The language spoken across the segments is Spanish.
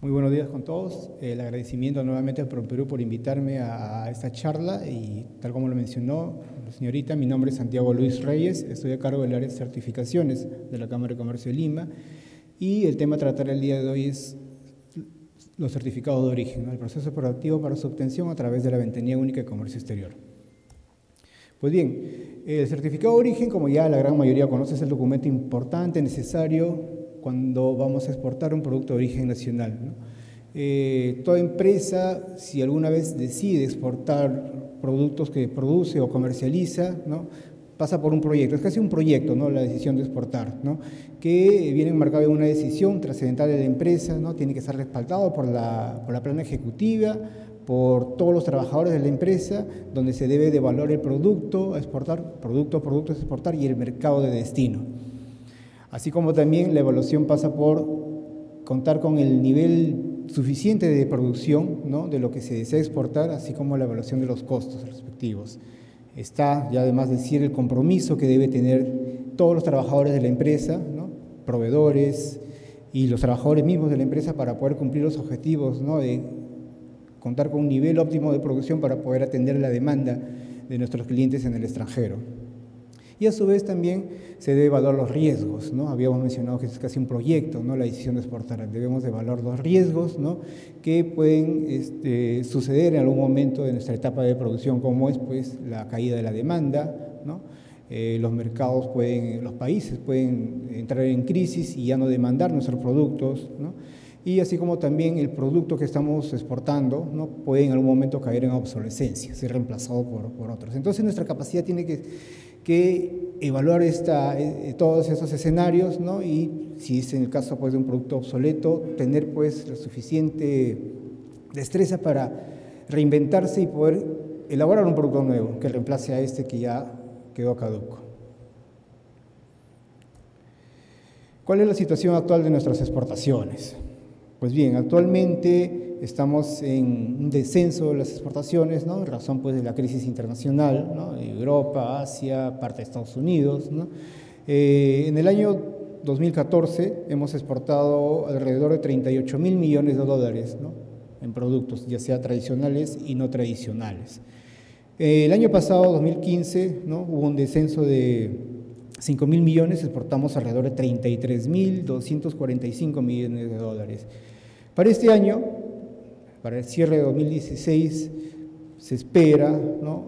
Muy buenos días con todos. El agradecimiento nuevamente a ProPerú por invitarme a esta charla y tal como lo mencionó la señorita, mi nombre es Santiago Luis Reyes, estoy a cargo del área de certificaciones de la Cámara de Comercio de Lima y el tema a tratar el día de hoy es los certificados de origen, el proceso proactivo para su obtención a través de la Ventanilla Única de Comercio Exterior. Pues bien, el certificado de origen, como ya la gran mayoría conoce, es el documento importante, necesario cuando vamos a exportar un producto de origen nacional. Eh, toda empresa, si alguna vez decide exportar productos que produce o comercializa, ¿no? pasa por un proyecto, es casi un proyecto, ¿no? la decisión de exportar, ¿no? que viene enmarcado en una decisión trascendental de la empresa, ¿no? tiene que ser respaldado por la, por la plana ejecutiva, por todos los trabajadores de la empresa, donde se debe de el producto, exportar, producto, producto, exportar y el mercado de destino. Así como también la evaluación pasa por contar con el nivel suficiente de producción ¿no? de lo que se desea exportar, así como la evaluación de los costos respectivos. Está ya además decir el compromiso que debe tener todos los trabajadores de la empresa, proveedores y los trabajadores mismos de la empresa para poder cumplir los objetivos ¿no? de contar con un nivel óptimo de producción para poder atender la demanda de nuestros clientes en el extranjero. Y a su vez también se debe evaluar los riesgos, ¿no? Habíamos mencionado que es casi un proyecto, ¿no? La decisión de exportar. Debemos evaluar los riesgos, ¿no? Que pueden este, suceder en algún momento de nuestra etapa de producción, como es, pues, la caída de la demanda, ¿no? Eh, los mercados pueden, los países pueden entrar en crisis y ya no demandar nuestros productos, ¿no? y así como también el producto que estamos exportando ¿no? puede en algún momento caer en obsolescencia, ser reemplazado por, por otros. Entonces nuestra capacidad tiene que que evaluar esta, eh, todos esos escenarios ¿no? y si es en el caso pues, de un producto obsoleto, tener pues la suficiente destreza para reinventarse y poder elaborar un producto nuevo que reemplace a este que ya quedó caduco. ¿Cuál es la situación actual de nuestras exportaciones? Pues bien, actualmente estamos en un descenso de las exportaciones, ¿no? razón pues, de la crisis internacional, ¿no? Europa, Asia, parte de Estados Unidos. ¿no? Eh, en el año 2014 hemos exportado alrededor de 38 mil millones de dólares ¿no? en productos, ya sea tradicionales y no tradicionales. Eh, el año pasado, 2015, ¿no? hubo un descenso de 5 mil millones, exportamos alrededor de 33 mil 245 millones de dólares. Para este año para el cierre de 2016 se espera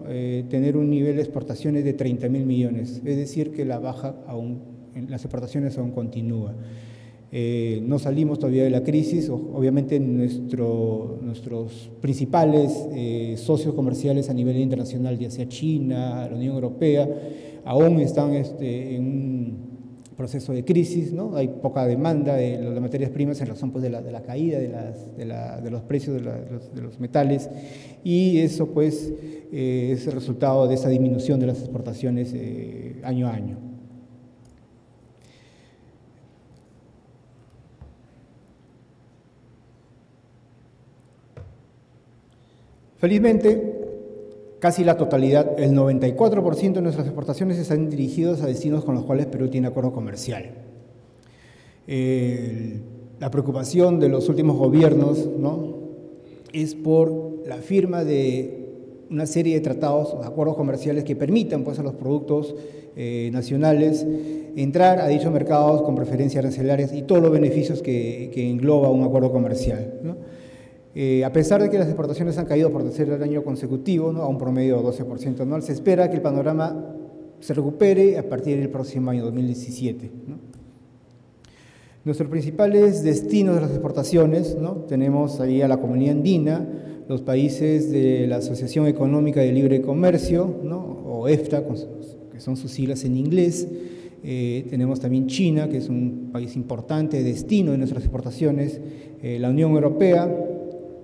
eh, tener un nivel de exportaciones de 30 mil millones, es decir, que la baja aún, las exportaciones aún continúa. Eh, no salimos todavía de la crisis, obviamente nuestro, nuestros principales eh, socios comerciales a nivel internacional, ya sea China, la Unión Europea, aún están este, en un proceso de crisis, ¿no? hay poca demanda de las materias primas en razón pues, de, la, de la caída de, las, de, la, de, los precios de, los, de, los, metales y eso pues eh, es el resultado de esa disminución de las exportaciones eh, año a año. Felizmente, Casi la totalidad, el 94% de nuestras exportaciones están dirigidos a destinos con los cuales Perú tiene acuerdo comercial. la preocupación de los últimos gobiernos ¿no? es por la firma de una serie de tratados, acuerdos comerciales que permitan pues, a los productos eh, nacionales entrar a dichos mercados con preferencias arancelarias y todos los beneficios que, engloba un acuerdo comercial. Eh, a pesar de que las exportaciones han caído por tercer año consecutivo, a un promedio de 12% anual, se espera que el panorama se recupere a partir del próximo año 2017. Nuestros principales destinos de las exportaciones, ¿no? tenemos ahí a la comunidad andina, los países de la Asociación Económica de Libre Comercio, o EFTA, que son sus siglas en inglés, eh, tenemos también China, que es un país importante, destino de nuestras exportaciones, eh, la Unión Europea,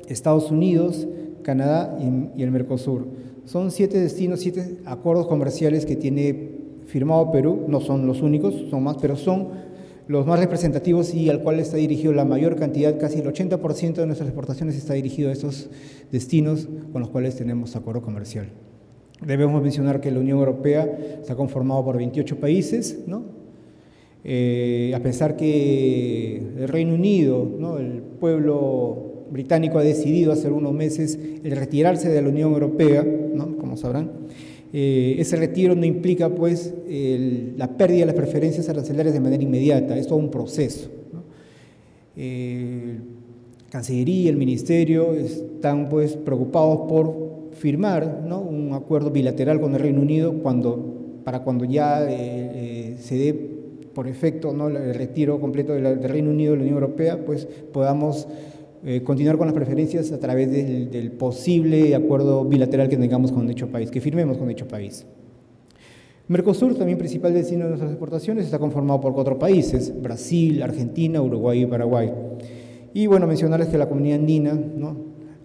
Estados Unidos, Canadá y, el Mercosur. Son siete destinos, siete acuerdos comerciales que tiene firmado Perú, no son los únicos, son más, pero son los más representativos y al cual está dirigido la mayor cantidad, casi el 80% de nuestras exportaciones está dirigido a estos destinos con los cuales tenemos acuerdo comercial. Debemos mencionar que la Unión Europea está conformada por 28 países, ¿no? Eh, a pesar que el Reino Unido, ¿no? el pueblo británico ha decidido hace unos meses el retirarse de la Unión Europea, ¿no? como sabrán, eh, ese retiro no implica pues la pérdida de las preferencias arancelarias de manera inmediata, es todo un proceso. ¿no? Eh, Cancillería, el Ministerio están pues preocupados por firmar ¿no? un acuerdo bilateral con el Reino Unido cuando, para cuando ya eh, se dé por efecto ¿no? el retiro completo del, Reino Unido de la Unión Europea, pues podamos eh, continuar con las preferencias a través del, posible acuerdo bilateral que tengamos con dicho país, que firmemos con dicho país. Mercosur, también principal destino de nuestras exportaciones, está conformado por cuatro países, Brasil, Argentina, Uruguay y Paraguay. Y bueno, mencionarles que la comunidad andina, ¿no?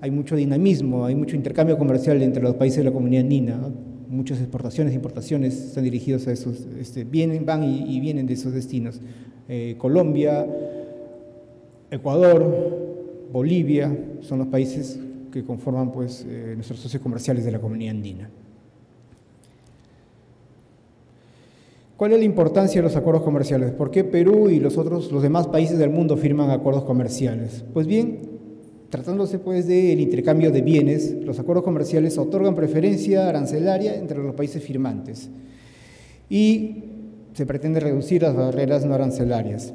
hay mucho dinamismo, hay mucho intercambio comercial entre los países de la comunidad andina, muchas exportaciones e importaciones están dirigidas a esos, este, vienen, van y, vienen de esos destinos. Eh, Colombia, Ecuador, Bolivia, son los países que conforman pues, eh, nuestros socios comerciales de la comunidad andina. ¿Cuál es la importancia de los acuerdos comerciales? ¿Por qué Perú y los otros, los demás países del mundo firman acuerdos comerciales? Pues bien, tratándose pues del intercambio de bienes, los acuerdos comerciales otorgan preferencia arancelaria entre los países firmantes y se pretende reducir las barreras no arancelarias.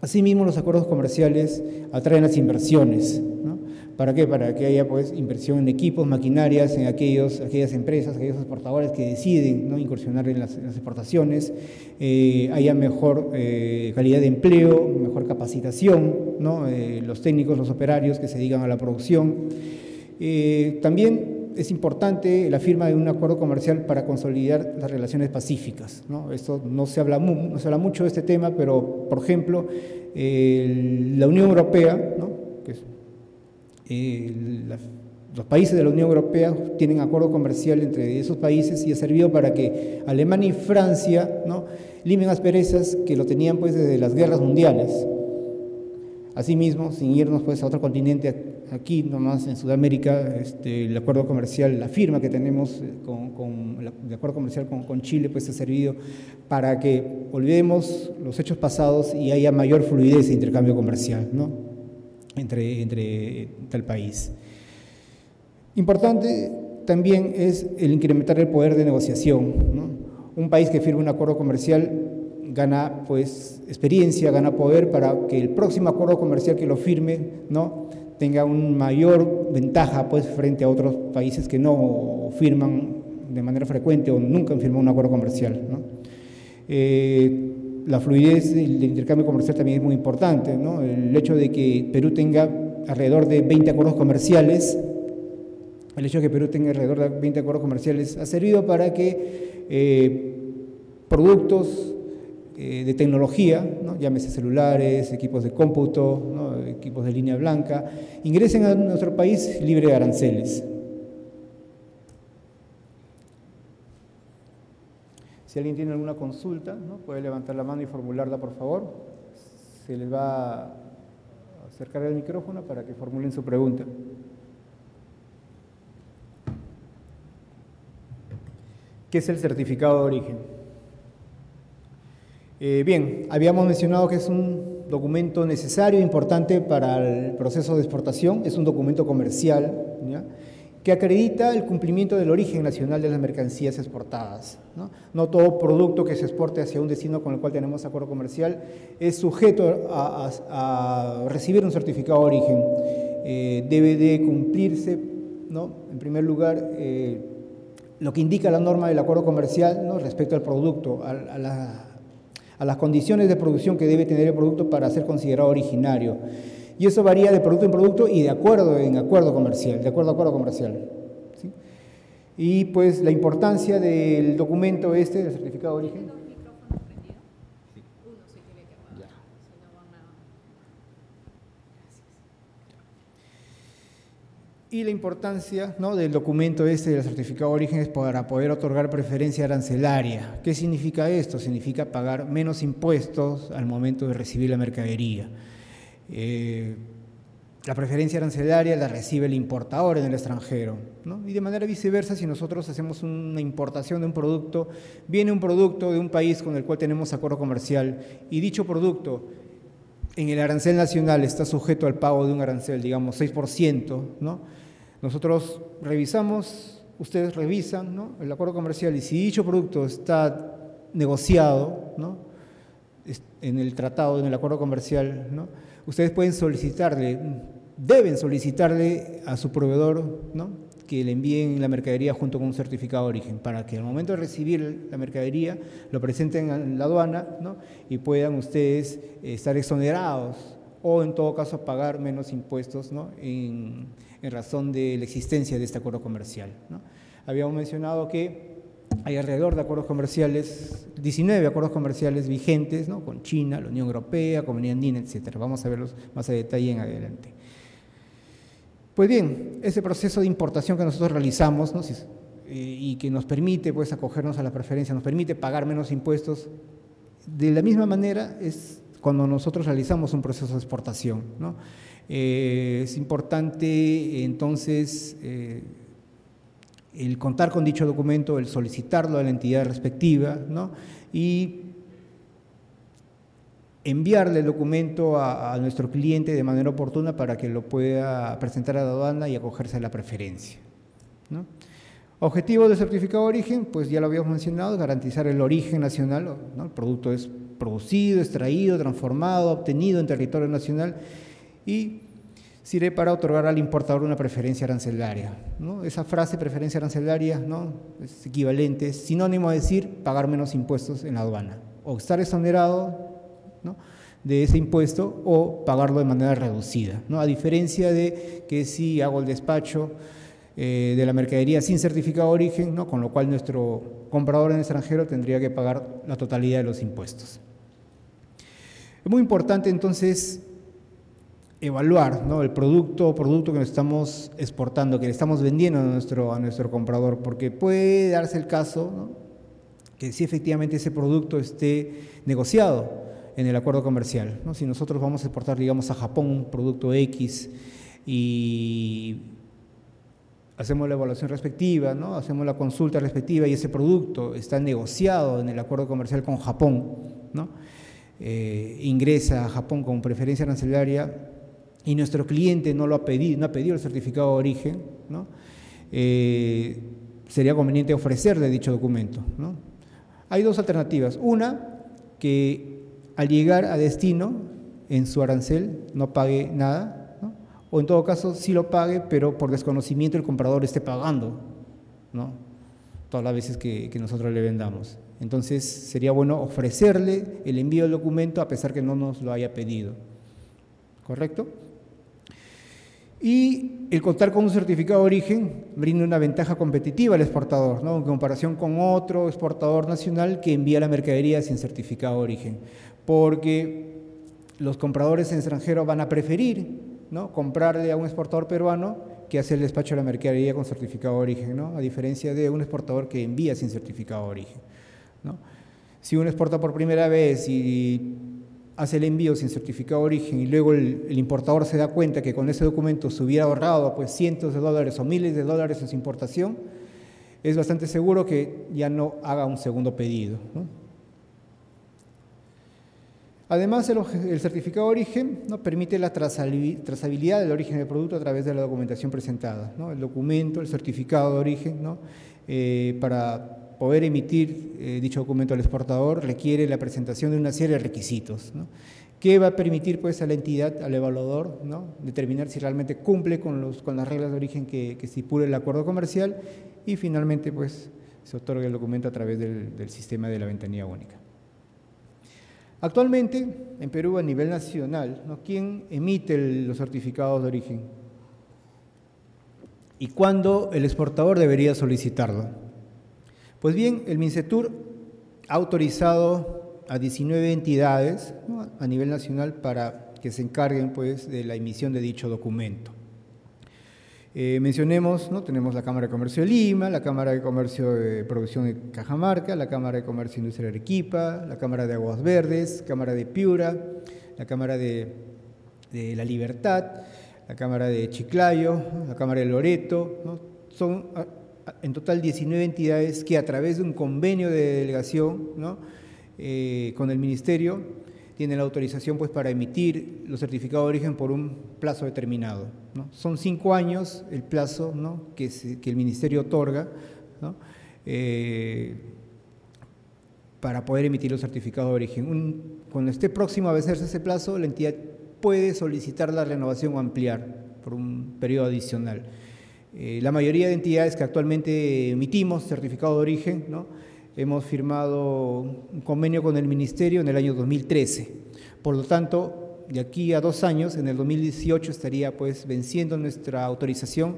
Asimismo, los acuerdos comerciales atraen las inversiones. ¿Para qué? Para que haya pues, inversión en equipos, maquinarias, en aquellas empresas, aquellos exportadores que deciden ¿no? incursionar en las, exportaciones, eh, haya mejor eh, calidad de empleo, mejor capacitación, ¿no? Eh, los técnicos, los operarios que se dedican a la producción. también es importante la firma de un acuerdo comercial para consolidar las relaciones pacíficas. ¿no? Esto no se, habla no se habla mucho de este tema, pero, por ejemplo, la Unión Europea, ¿no? los países de la Unión Europea tienen acuerdo comercial entre esos países y ha servido para que Alemania y Francia ¿no? limen asperezas que lo tenían pues desde las guerras mundiales. Asimismo, sin irnos pues a otro continente, aquí nomás en Sudamérica, este, el acuerdo comercial, la firma que tenemos con, el acuerdo comercial con, Chile, pues ha servido para que olvidemos los hechos pasados y haya mayor fluidez de intercambio comercial ¿no? entre, entre tal país. Importante también es el incrementar el poder de negociación. ¿no? Un país que firma un acuerdo comercial gana pues experiencia, gana poder para que el próximo acuerdo comercial que lo firme, ¿no? tenga una mayor ventaja pues, frente a otros países que no firman de manera frecuente o nunca han firmado un acuerdo comercial. Eh, la fluidez del intercambio comercial también es muy importante. El hecho de que Perú tenga alrededor de 20 acuerdos comerciales, el hecho de que Perú tenga alrededor de 20 acuerdos comerciales ha servido para que eh, productos eh, de tecnología, llámese celulares, equipos de cómputo, equipos de línea blanca, ingresen a nuestro país libre de aranceles. Si alguien tiene alguna consulta, ¿no? puede levantar la mano y formularla, por favor. Se les va a acercar el micrófono para que formulen su pregunta. ¿Qué es el certificado de origen? Eh, bien, habíamos mencionado que es un documento necesario, importante para el proceso de exportación, es un documento comercial que acredita el cumplimiento del origen nacional de las mercancías exportadas. ¿no? todo producto que se exporte hacia un destino con el cual tenemos acuerdo comercial es sujeto a, recibir un certificado de origen. Eh, debe de cumplirse, ¿no? en primer lugar, eh, lo que indica la norma del acuerdo comercial ¿no? respecto al producto, a la a las condiciones de producción que debe tener el producto para ser considerado originario. Y eso varía de producto en producto y de acuerdo en acuerdo comercial, de acuerdo acuerdo comercial. Y pues la importancia del documento este, del certificado de origen. Y la importancia ¿no? del documento este del certificado de origen es para poder otorgar preferencia arancelaria. ¿Qué significa esto? Significa pagar menos impuestos al momento de recibir la mercadería. Eh, la preferencia arancelaria la recibe el importador en el extranjero. Y de manera viceversa, si nosotros hacemos una importación de un producto, viene un producto de un país con el cual tenemos acuerdo comercial y dicho producto en el arancel nacional está sujeto al pago de un arancel, digamos 6%, ¿no? Nosotros revisamos, ustedes revisan ¿no? el acuerdo comercial y si dicho producto está negociado ¿no? en el tratado, en el acuerdo comercial, ¿no? ustedes pueden solicitarle, deben solicitarle a su proveedor ¿no? Que le envíen la mercadería junto con un certificado de origen, para que al momento de recibir la mercadería lo presenten en la aduana ¿no? y puedan ustedes eh, estar exonerados o en todo caso pagar menos impuestos ¿no? en, razón de la existencia de este acuerdo comercial. Habíamos mencionado que hay alrededor de acuerdos comerciales, 19 acuerdos comerciales vigentes ¿no? con China, la Unión Europea, Comunidad Andina, etc. Vamos a verlos más a detalle en adelante. Pues bien, ese proceso de importación que nosotros realizamos eh, y que nos permite pues, acogernos a la preferencia, nos permite pagar menos impuestos, de la misma manera es cuando nosotros realizamos un proceso de exportación. Eh, es importante entonces eh, el contar con dicho documento, el solicitarlo a la entidad respectiva ¿no? y enviarle el documento a, nuestro cliente de manera oportuna para que lo pueda presentar a la aduana y acogerse a la preferencia. Objetivo del certificado de origen, pues ya lo habíamos mencionado, garantizar el origen nacional, el producto es producido, extraído, transformado, obtenido en territorio nacional y sirve para otorgar al importador una preferencia arancelaria. Esa frase, preferencia arancelaria, ¿no? es equivalente, es sinónimo a decir pagar menos impuestos en la aduana o estar exonerado de ese impuesto o pagarlo de manera reducida. ¿no? A diferencia de que si hago el despacho eh, de la mercadería sin certificado de origen, ¿no? con lo cual nuestro comprador en extranjero tendría que pagar la totalidad de los impuestos. Es muy importante entonces evaluar ¿no? el producto o producto que nos estamos exportando, que le estamos vendiendo a nuestro, a nuestro comprador, porque puede darse el caso que si efectivamente ese producto esté negociado en el acuerdo comercial. Si nosotros vamos a exportar, digamos, a Japón un producto X y hacemos la evaluación respectiva, hacemos la consulta respectiva y ese producto está negociado en el acuerdo comercial con Japón. Eh, ingresa a Japón con preferencia arancelaria y nuestro cliente no lo ha pedido, no ha pedido el certificado de origen. Eh, sería conveniente ofrecerle dicho documento. Hay dos alternativas. Una, que al llegar a destino en su arancel no pague nada, o en todo caso sí lo pague, pero por desconocimiento el comprador esté pagando, ¿no? todas las veces que, nosotros le vendamos. Entonces sería bueno ofrecerle el envío del documento a pesar que no nos lo haya pedido. ¿Correcto? Y el contar con un certificado de origen brinda una ventaja competitiva al exportador, ¿no? en comparación con otro exportador nacional que envía la mercadería sin certificado de origen porque los compradores en extranjero van a preferir ¿no? comprarle a un exportador peruano que hacer el despacho de la mercadería con certificado de origen, ¿no? a diferencia de un exportador que envía sin certificado de origen. ¿no? Si uno exporta por primera vez y hace el envío sin certificado de origen y luego el, importador se da cuenta que con ese documento se hubiera ahorrado pues, cientos de dólares o miles de dólares en su importación, es bastante seguro que ya no haga un segundo pedido. Además, el, certificado de origen ¿no? permite la trazabilidad del origen del producto a través de la documentación presentada. ¿no? El documento, el certificado de origen. Eh, para poder emitir eh, dicho documento al exportador requiere la presentación de una serie de requisitos, que va a permitir pues, a la entidad, al evaluador, determinar si realmente cumple con las reglas de origen que, que estipula el acuerdo comercial y finalmente pues, se otorga el documento a través del, del sistema de la ventanilla única. Actualmente, en Perú a nivel nacional, ¿quién emite los certificados de origen? ¿Y cuándo el exportador debería solicitarlo? Pues bien, el MINCETUR ha autorizado a 19 entidades a nivel nacional para que se encarguen pues, de la emisión de dicho documento. Eh, mencionemos, ¿no? tenemos la Cámara de Comercio de Lima, la Cámara de Comercio de Producción de Cajamarca, la Cámara de Comercio e Industria de Arequipa, la Cámara de Aguas Verdes, Cámara de Piura, la Cámara de, La Libertad, la Cámara de Chiclayo, la Cámara de Loreto. Son en total 19 entidades que a través de un convenio de delegación. Eh, con el Ministerio tiene la autorización pues, para emitir los certificados de origen por un plazo determinado. Son cinco años el plazo que, el Ministerio otorga eh, para poder emitir los certificados de origen. cuando esté próximo a vencerse ese plazo, la entidad puede solicitar la renovación o ampliar por un periodo adicional. Eh, la mayoría de entidades que actualmente emitimos certificado de origen, ¿no? Hemos firmado un convenio con el Ministerio en el año 2013. Por lo tanto, de aquí a dos años, en el 2018, estaría pues venciendo nuestra autorización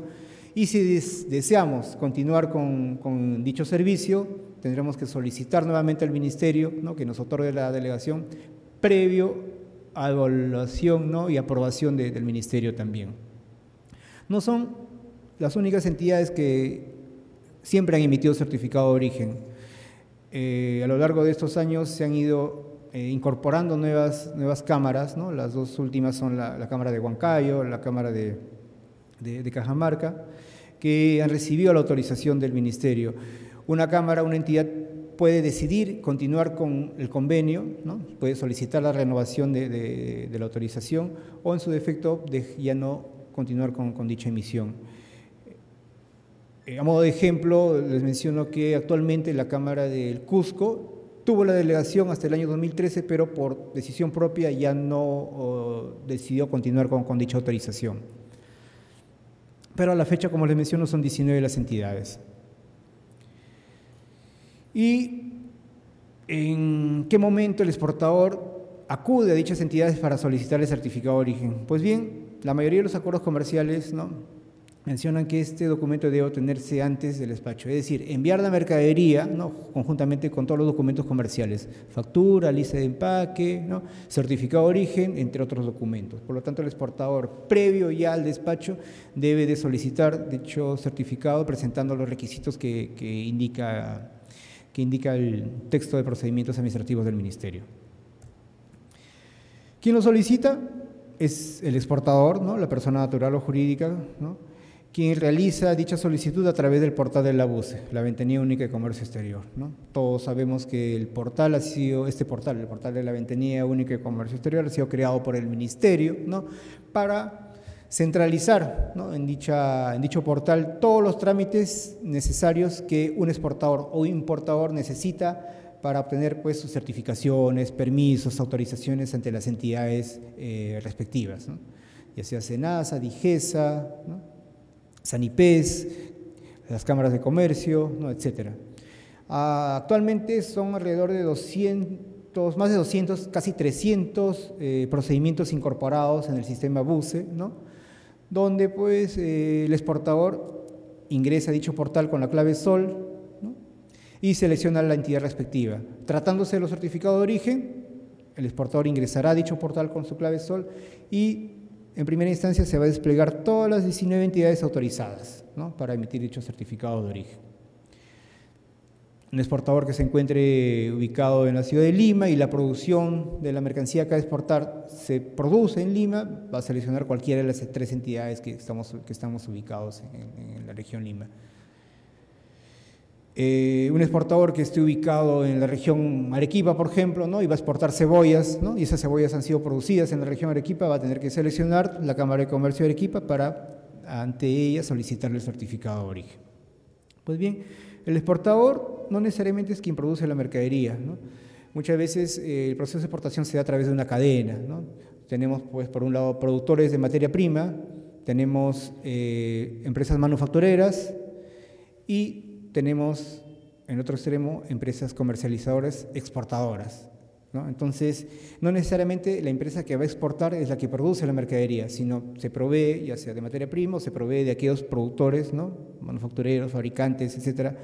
y si deseamos continuar con, dicho servicio, tendremos que solicitar nuevamente al Ministerio que nos otorgue la delegación previo a evaluación y aprobación del Ministerio también. No son las únicas entidades que siempre han emitido certificado de origen. Eh, a lo largo de estos años se han ido eh, incorporando nuevas, nuevas cámaras, ¿no? las dos últimas son la, Cámara de Huancayo, la Cámara de, Cajamarca, que han recibido la autorización del Ministerio. Una Cámara, una entidad puede decidir continuar con el convenio, puede solicitar la renovación de, la autorización o en su defecto ya no continuar con dicha emisión. Eh, a modo de ejemplo, les menciono que actualmente la Cámara del Cusco tuvo la delegación hasta el año 2013, pero por decisión propia ya no decidió continuar con, dicha autorización. Pero a la fecha, como les menciono, son 19 las entidades. ¿Y en qué momento el exportador acude a dichas entidades para solicitar el certificado de origen? Pues bien, la mayoría de los acuerdos comerciales ¿no? Mencionan que este documento debe obtenerse antes del despacho, es decir, enviar la mercadería ¿no? conjuntamente con todos los documentos comerciales, factura, lista de empaque, ¿no? certificado de origen, entre otros documentos. Por lo tanto, el exportador, previo ya al despacho, debe de solicitar dicho certificado presentando los requisitos que, indica, que indica el texto de procedimientos administrativos del Ministerio. ¿Quién lo solicita? Es el exportador, ¿no? la persona natural o jurídica, ¿no? Quien realiza dicha solicitud a través del portal de la BUCE, la Ventanilla Única de Comercio Exterior. Todos sabemos que el portal ha sido, este portal, el portal de la Ventanilla Única de Comercio Exterior, ha sido creado por el Ministerio para centralizar en, dicho portal todos los trámites necesarios que un exportador o importador necesita para obtener pues, sus certificaciones, permisos, autorizaciones ante las entidades eh, respectivas, ya sea SENASA, DIGESA. Sanipés, las cámaras de comercio, ¿no? etc. Actualmente son alrededor de 200, más de 200, casi 300 eh, procedimientos incorporados en el sistema BUSE, donde pues, eh, el exportador ingresa a dicho portal con la clave SOL y selecciona la entidad respectiva. Tratándose de los certificados de origen, el exportador ingresará a dicho portal con su clave SOL y en primera instancia se va a desplegar todas las 19 entidades autorizadas para emitir dicho certificado de origen. Un exportador que se encuentre ubicado en la ciudad de Lima y la producción de la mercancía que va a exportar se produce en Lima, va a seleccionar cualquiera de las tres entidades que estamos, que estamos ubicados en la región Lima. Eh, un exportador que esté ubicado en la región Arequipa, por ejemplo, ¿no? y va a exportar cebollas, ¿no? y esas cebollas han sido producidas en la región Arequipa, va a tener que seleccionar la Cámara de Comercio de Arequipa para, ante ella, solicitarle el certificado de origen. Pues bien, el exportador no necesariamente es quien produce la mercadería. Muchas veces eh, el proceso de exportación se da a través de una cadena. Tenemos, pues, por un lado, productores de materia prima, tenemos eh, empresas manufactureras y tenemos en otro extremo empresas comercializadoras exportadoras. Entonces, no necesariamente la empresa que va a exportar es la que produce la mercadería, sino se provee, ya sea de materia prima, o se provee de aquellos productores, ¿no? manufactureros, fabricantes, etcétera,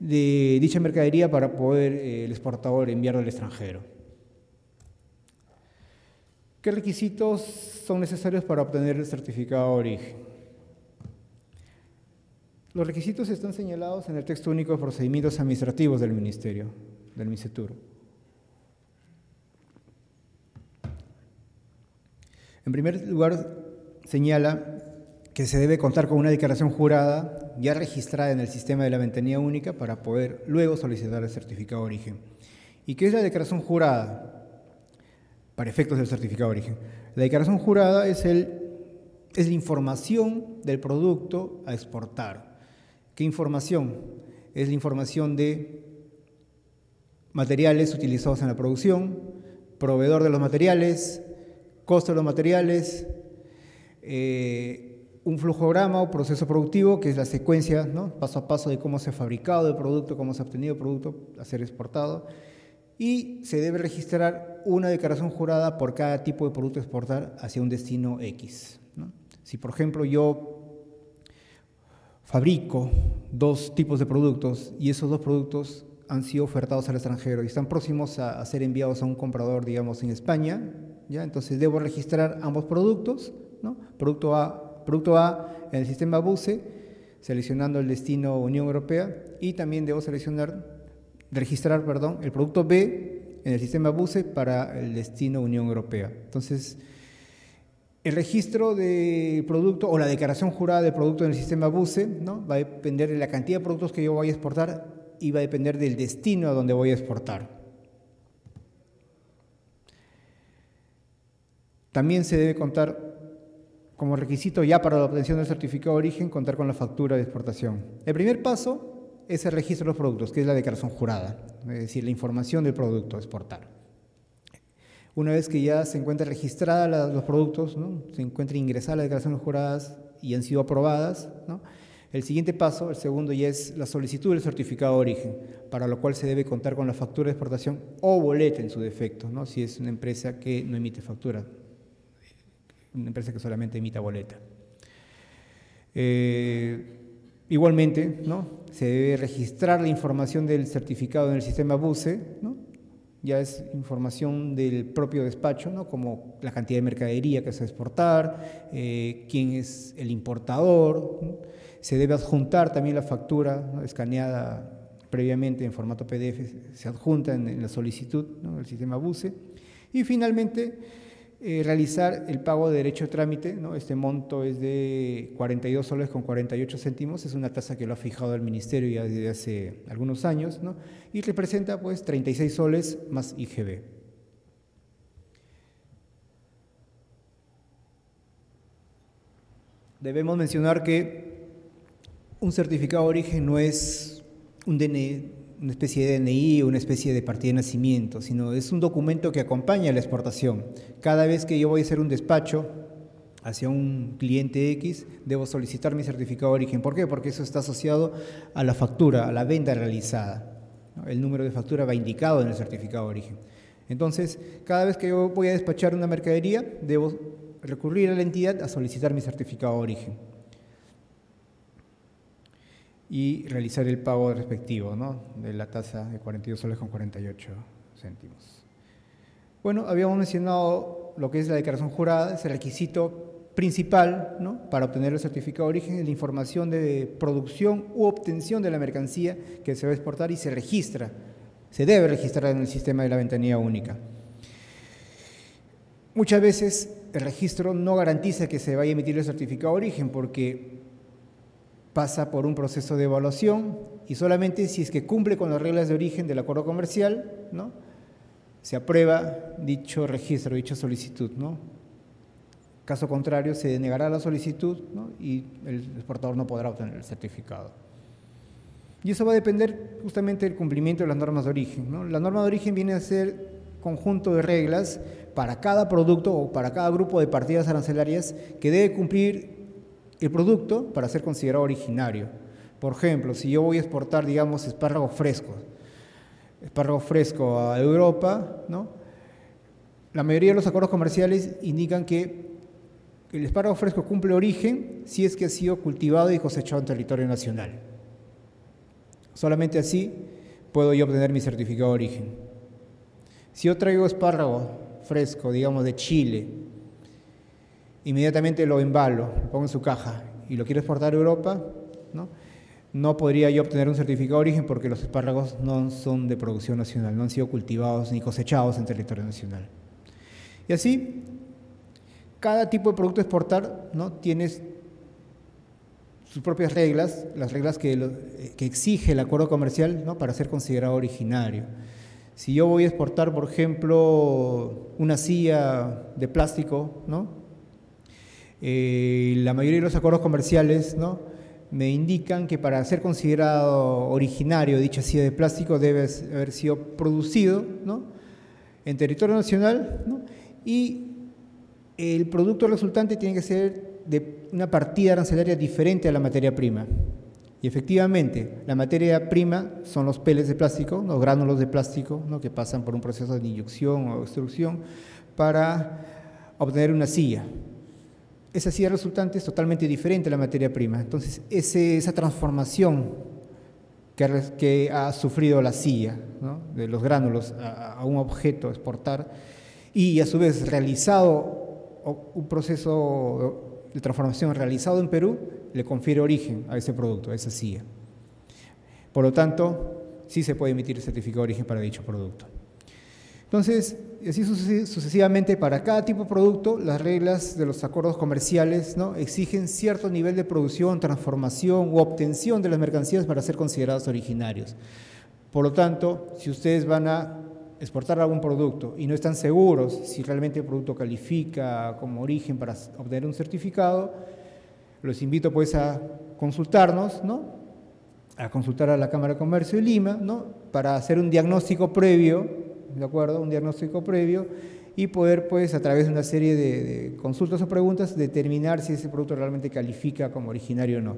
de dicha mercadería para poder eh, el exportador enviarlo al extranjero. ¿Qué requisitos son necesarios para obtener el certificado de origen? Los requisitos están señalados en el texto único de procedimientos administrativos del Ministerio, del MISETUR. En primer lugar, señala que se debe contar con una declaración jurada ya registrada en el sistema de la ventanilla única para poder luego solicitar el certificado de origen. ¿Y qué es la declaración jurada? para efectos del certificado de origen. La declaración jurada es, el, es la información del producto a exportar. ¿Qué información? Es la información de materiales utilizados en la producción, proveedor de los materiales, costo de los materiales, eh, un flujograma o proceso productivo, que es la secuencia, ¿no? paso a paso de cómo se ha fabricado el producto, cómo se ha obtenido el producto a ser exportado. Y se debe registrar una declaración jurada por cada tipo de producto exportar hacia un destino X. Si, por ejemplo, yo fabrico dos tipos de productos y esos dos productos han sido ofertados al extranjero y están próximos a, ser enviados a un comprador, digamos, en España, ¿ya? entonces debo registrar ambos productos, ¿no? producto A producto A en el sistema BUSE, seleccionando el destino Unión Europea, y también debo seleccionar, registrar, perdón, el producto B en el sistema BUSE para el destino Unión Europea. Entonces, el registro de producto o la declaración jurada de producto en el sistema BUSE ¿no? va a depender de la cantidad de productos que yo voy a exportar y va a depender del destino a donde voy a exportar. También se debe contar como requisito ya para la obtención del certificado de origen contar con la factura de exportación. El primer paso es el registro de los productos, que es la declaración jurada, es decir, la información del producto a exportar. Una vez que ya se encuentra registrada los productos, se encuentra ingresada las declaraciones juradas y han sido aprobadas, el siguiente paso, el segundo, ya es la solicitud del certificado de origen, para lo cual se debe contar con la factura de exportación o boleta en su defecto, ¿no? si es una empresa que no emite factura una empresa que solamente emita boleta. Eh, igualmente, ¿no? se debe registrar la información del certificado en el sistema BUSE, ¿no? Ya es información del propio despacho, ¿no? como la cantidad de mercadería que se va a exportar, eh, quién es el importador, se debe adjuntar también la factura escaneada previamente en formato PDF, se adjunta en, la solicitud del sistema BUSE, y finalmente eh, realizar el pago de derecho de trámite, ¿no? este monto es de 42 soles con 48 céntimos, es una tasa que lo ha fijado el Ministerio ya desde hace algunos años, ¿no? y representa pues 36 soles más IGB. Debemos mencionar que un certificado de origen no es un DNI, una especie de DNI una especie de partida de nacimiento, sino es un documento que acompaña la exportación. Cada vez que yo voy a hacer un despacho hacia un cliente X, debo solicitar mi certificado de origen. ¿Por qué? Porque eso está asociado a la factura, a la venta realizada. El número de factura va indicado en el certificado de origen. Entonces, cada vez que yo voy a despachar una mercadería, debo recurrir a la entidad a solicitar mi certificado de origen y realizar el pago respectivo ¿no? de la tasa de 42 soles con 48 céntimos. Bueno, habíamos mencionado lo que es la declaración jurada, es el requisito principal ¿no? para obtener el certificado de origen, la información de producción u obtención de la mercancía que se va a exportar y se registra, se debe registrar en el sistema de la ventanilla única. Muchas veces el registro no garantiza que se vaya a emitir el certificado de origen porque pasa por un proceso de evaluación y solamente si es que cumple con las reglas de origen del acuerdo comercial, ¿no? se aprueba dicho registro, dicha solicitud. ¿no? Caso contrario, se denegará la solicitud y el exportador no podrá obtener el certificado. Y eso va a depender justamente del cumplimiento de las normas de origen. La norma de origen viene a ser conjunto de reglas para cada producto o para cada grupo de partidas arancelarias que debe cumplir el producto para ser considerado originario. Por ejemplo, si yo voy a exportar, digamos, espárragos frescos, espárragos fresco a Europa, ¿no? la mayoría de los acuerdos comerciales indican que el espárrago fresco cumple origen si es que ha sido cultivado y cosechado en territorio nacional. Solamente así puedo yo obtener mi certificado de origen. Si yo traigo espárrago fresco, digamos, de Chile, inmediatamente lo embalo, lo pongo en su caja y lo quiero exportar a Europa, ¿no? no podría yo obtener un certificado de origen porque los espárragos no son de producción nacional, no han sido cultivados ni cosechados en territorio nacional. Y así, cada tipo de producto exportar ¿no? tiene sus propias reglas, las reglas que, que exige el acuerdo comercial ¿no? para ser considerado originario. Si yo voy a exportar, por ejemplo, una silla de plástico, ¿no? Eh, la mayoría de los acuerdos comerciales ¿no? me indican que para ser considerado originario dicha silla de plástico debe haber sido producido en territorio nacional y el producto resultante tiene que ser de una partida arancelaria diferente a la materia prima. Y efectivamente, la materia prima son los peles de plástico, los gránulos de plástico, ¿no? que pasan por un proceso de inyección o extrusión para obtener una silla. Esa silla resultante es totalmente diferente a la materia prima. Entonces, esa transformación que, ha sufrido la silla, de los gránulos a, un objeto exportar, y a su vez realizado un proceso de transformación realizado en Perú, le confiere origen a ese producto, a esa silla. Por lo tanto, sí se puede emitir el certificado de origen para dicho producto. Entonces, así sucesivamente, para cada tipo de producto, las reglas de los acuerdos comerciales ¿no? exigen cierto nivel de producción, transformación u obtención de las mercancías para ser considerados originarios. Por lo tanto, si ustedes van a exportar algún producto y no están seguros si realmente el producto califica como origen para obtener un certificado, los invito pues a consultarnos, ¿no? a consultar a la Cámara de Comercio de Lima, ¿no? para hacer un diagnóstico previo, ¿de acuerdo? Un diagnóstico previo y poder pues a través de una serie de, consultas o preguntas determinar si ese producto realmente califica como originario o no.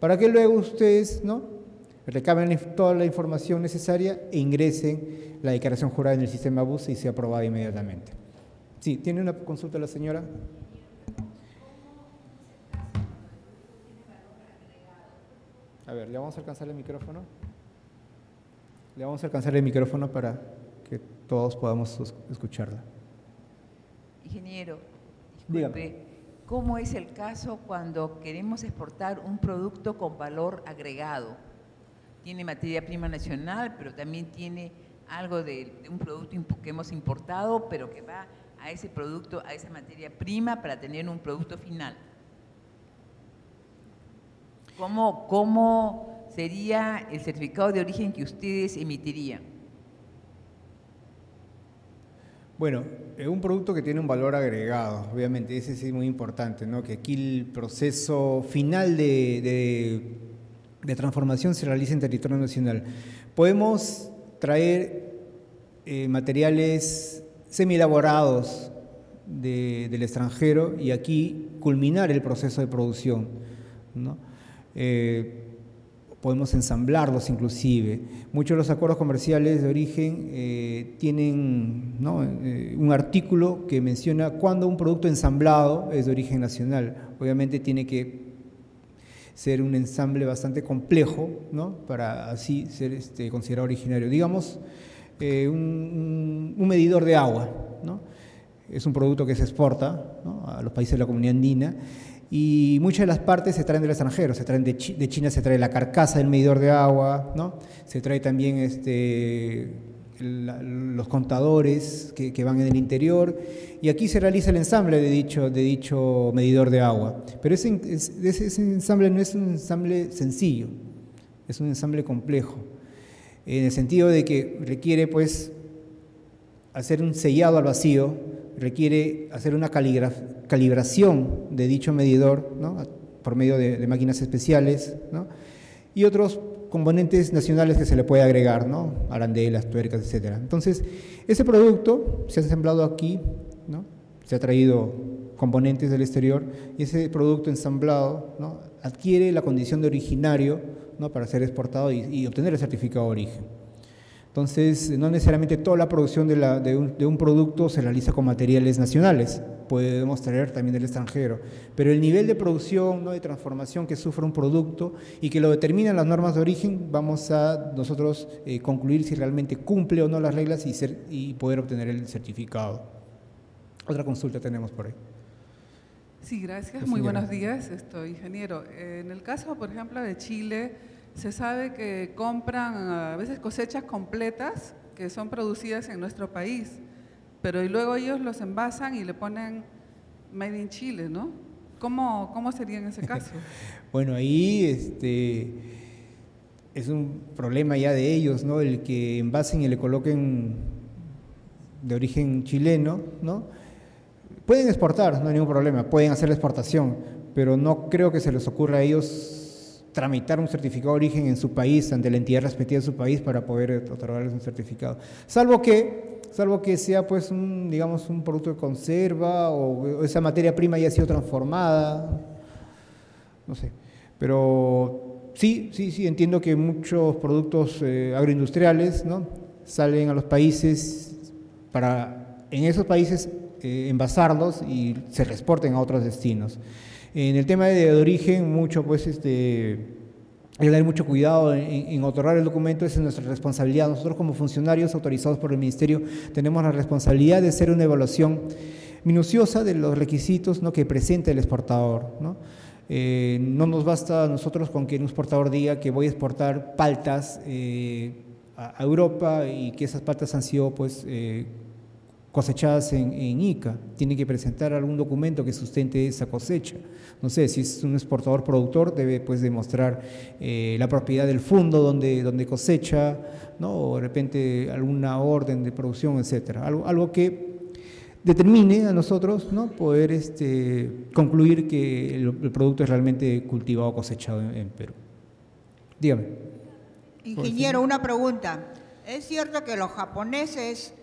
Para que luego ustedes, ¿no? recaben toda la información necesaria e ingresen la declaración jurada en el sistema BUS y sea aprobada inmediatamente. Sí, ¿tiene una consulta la señora? A ver, le vamos a alcanzar el micrófono. Le vamos a alcanzar el micrófono para todos podamos escucharla. Ingeniero, disculpe, ¿cómo es el caso cuando queremos exportar un producto con valor agregado? Tiene materia prima nacional, pero también tiene algo de, de un producto que hemos importado, pero que va a ese producto, a esa materia prima para tener un producto final. ¿Cómo, ¿Cómo sería el certificado de origen que ustedes emitirían? Bueno, es un producto que tiene un valor agregado, obviamente, ese es muy importante, ¿no? que aquí el proceso final de, transformación se realiza en territorio nacional. Podemos traer eh, materiales semi-elaborados del extranjero y aquí culminar el proceso de producción. ¿no? Eh, podemos ensamblarlos inclusive. Muchos de los acuerdos comerciales de origen eh, tienen eh, un artículo que menciona cuando un producto ensamblado es de origen nacional. Obviamente tiene que ser un ensamble bastante complejo ¿no? para así ser este, considerado originario. Digamos, un, medidor de agua. ¿no? Es un producto que se exporta a los países de la comunidad andina y muchas de las partes se traen del extranjero, se traen de, China, se trae la carcasa del medidor de agua, ¿no? se trae también este, los contadores que, van en el interior y aquí se realiza el ensamble de dicho, de dicho medidor de agua. Pero ese, ese, ensamble no es un ensamble sencillo, es un ensamble complejo, en el sentido de que requiere pues hacer un sellado al vacío, requiere hacer una calibración de dicho medidor por medio de, máquinas especiales y otros componentes nacionales que se le puede agregar, ¿no? arandelas, tuercas, etc. Entonces, ese producto se ha ensamblado aquí, ¿no? se ha traído componentes del exterior y ese producto ensamblado adquiere la condición de originario para ser exportado y obtener el certificado de origen. Entonces, no necesariamente toda la producción de, un, producto se realiza con materiales nacionales, podemos traer también del extranjero, pero el nivel de producción, ¿no? de transformación que sufre un producto y que lo determinan las normas de origen, vamos a nosotros eh, concluir si realmente cumple o no las reglas y, ser, y poder obtener el certificado. Otra consulta tenemos por ahí. Sí, gracias. Muy buenos días. Estoy ingeniero. En el caso, por ejemplo, de Chile, se sabe que compran a veces cosechas completas que son producidas en nuestro país, pero y luego ellos los envasan y le ponen Made in Chile, ¿no? ¿Cómo, cómo sería en ese caso? bueno, ahí este, es un problema ya de ellos, ¿no? El que envasen y le coloquen de origen chileno, ¿no? Pueden exportar, no hay ningún problema, pueden hacer la exportación, pero no creo que se les ocurra a ellos tramitar un certificado de origen en su país, ante la entidad respectiva de su país, para poder otorgarles un certificado. Salvo que, salvo que sea pues un, digamos, un producto de conserva o esa materia prima haya sido transformada, no sé. Pero sí, sí, sí, entiendo que muchos productos eh, agroindustriales ¿no? salen a los países para, en esos países, eh, envasarlos y se exporten a otros destinos. En el tema de, origen, mucho pues este hay que tener mucho cuidado en, otorgar el documento, esa es nuestra responsabilidad. Nosotros como funcionarios autorizados por el Ministerio tenemos la responsabilidad de hacer una evaluación minuciosa de los requisitos ¿no? que presenta el exportador. ¿no? Eh, no nos basta a nosotros con que un exportador diga que voy a exportar paltas eh, a, Europa y que esas paltas han sido pues, eh, cosechadas en, ICA. Tiene que presentar algún documento que sustente esa cosecha. No sé, si es un exportador productor, debe pues demostrar la propiedad del fondo donde, donde cosecha, ¿no? o de repente alguna orden de producción, etcétera. Algo, algo que determine a nosotros ¿no? poder este, concluir que el, producto es realmente cultivado o cosechado en, Perú. Dígame. Ingeniero, una pregunta. ¿Es cierto que los japoneses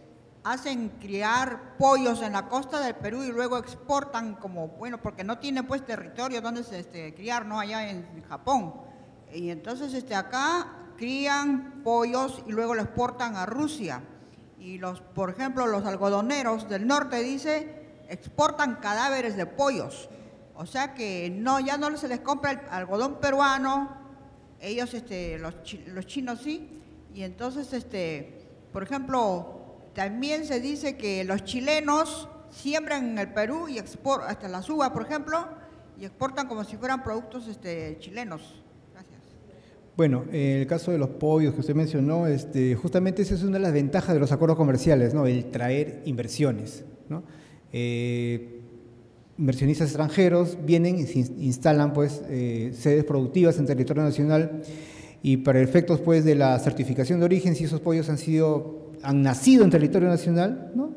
hacen criar pollos en la costa del Perú y luego exportan como, bueno, porque no tienen pues territorio donde se este, criar, ¿no? Allá en Japón. Y entonces este, acá crían pollos y luego lo exportan a Rusia y los, por ejemplo, los algodoneros del norte dice exportan cadáveres de pollos. O sea que no, ya no se les compra el algodón peruano, ellos, este, los, los chinos sí, y entonces, este, por ejemplo, también se dice que los chilenos siembran en el Perú y exportan, hasta la suba, por ejemplo, y exportan como si fueran productos este, chilenos. Bueno, en el caso de los pollos que usted mencionó, este, justamente esa es una de las ventajas de los acuerdos comerciales, ¿no? el traer inversiones. Eh, inversionistas extranjeros vienen y instalan pues, eh, sedes productivas en territorio nacional y para efectos pues, de la certificación de origen, si esos pollos han, sido, han nacido en territorio nacional, ¿no?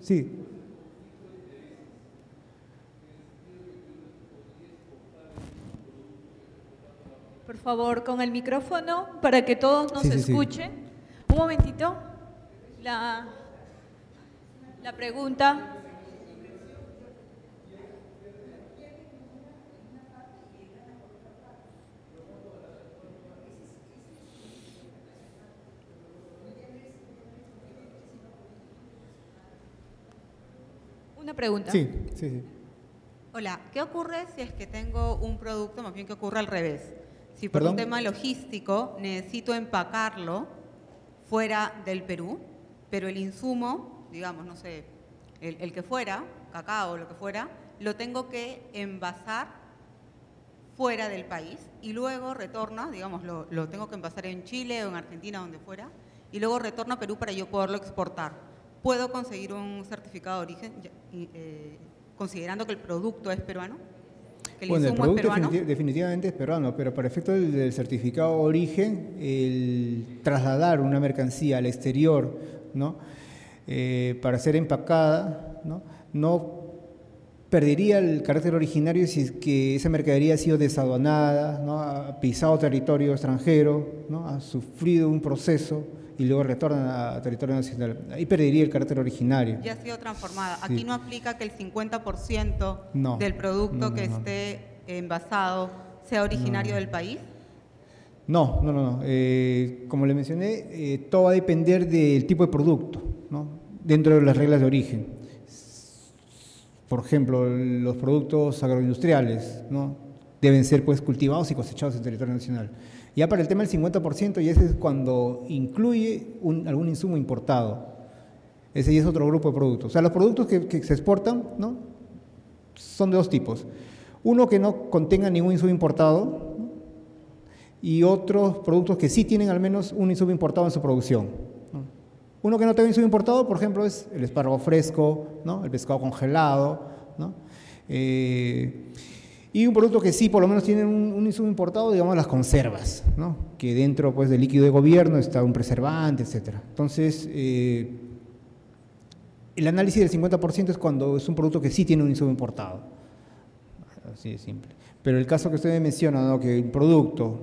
sí, Por favor, con el micrófono para que todos nos escuchen. Un momentito. La, la pregunta. Una pregunta. Sí, sí, sí. Hola, ¿qué ocurre si es que tengo un producto, más bien que ocurre al revés? Si por un tema logístico necesito empacarlo fuera del Perú, pero el insumo, digamos, no sé, el, que fuera, cacao o lo que fuera, lo tengo que envasar fuera del país y luego retorna, digamos, lo, tengo que envasar en Chile o en Argentina, donde fuera, y luego retorna a Perú para yo poderlo exportar. ¿Puedo conseguir un certificado de origen eh, considerando que el producto es peruano? bueno, el producto definitivamente es peruano, pero para efecto del, certificado de origen, el trasladar una mercancía al exterior, ¿no? Eh, para ser empacada, ¿no? no perdería el carácter originario si es que esa mercadería ha sido desaduanada, ¿no? ha pisado territorio extranjero, ¿no? ha sufrido un proceso y luego retorna a territorio nacional. Ahí perdería el carácter originario. Ya ha sido transformada. Aquí no aplica que el 50% del producto que esté envasado sea originario del país. No, no, no. Eh, como le mencioné, eh, todo va a depender del tipo de producto, ¿no? dentro de las reglas de origen. Por ejemplo, los productos agroindustriales ¿no? deben ser pues, cultivados y cosechados en territorio nacional. Ya para el tema del 50%, y ese es cuando incluye algún insumo importado. Ese ya es otro grupo de productos. O sea, los productos que, se exportan ¿no? son de dos tipos. Uno que no contenga ningún insumo importado y otros productos que sí tienen al menos un insumo importado en su producción. Uno que no insumo importado, por ejemplo, es el espárrago fresco, ¿no? el pescado congelado. ¿no? Eh, y un producto que sí, por lo menos tiene un, insumo importado, digamos, las conservas, ¿no? que dentro pues, del líquido de gobierno está un preservante, etc. Entonces, eh, el análisis del 50% es cuando es un producto que sí tiene un insumo importado. Así de simple. Pero el caso que usted me menciona, que un producto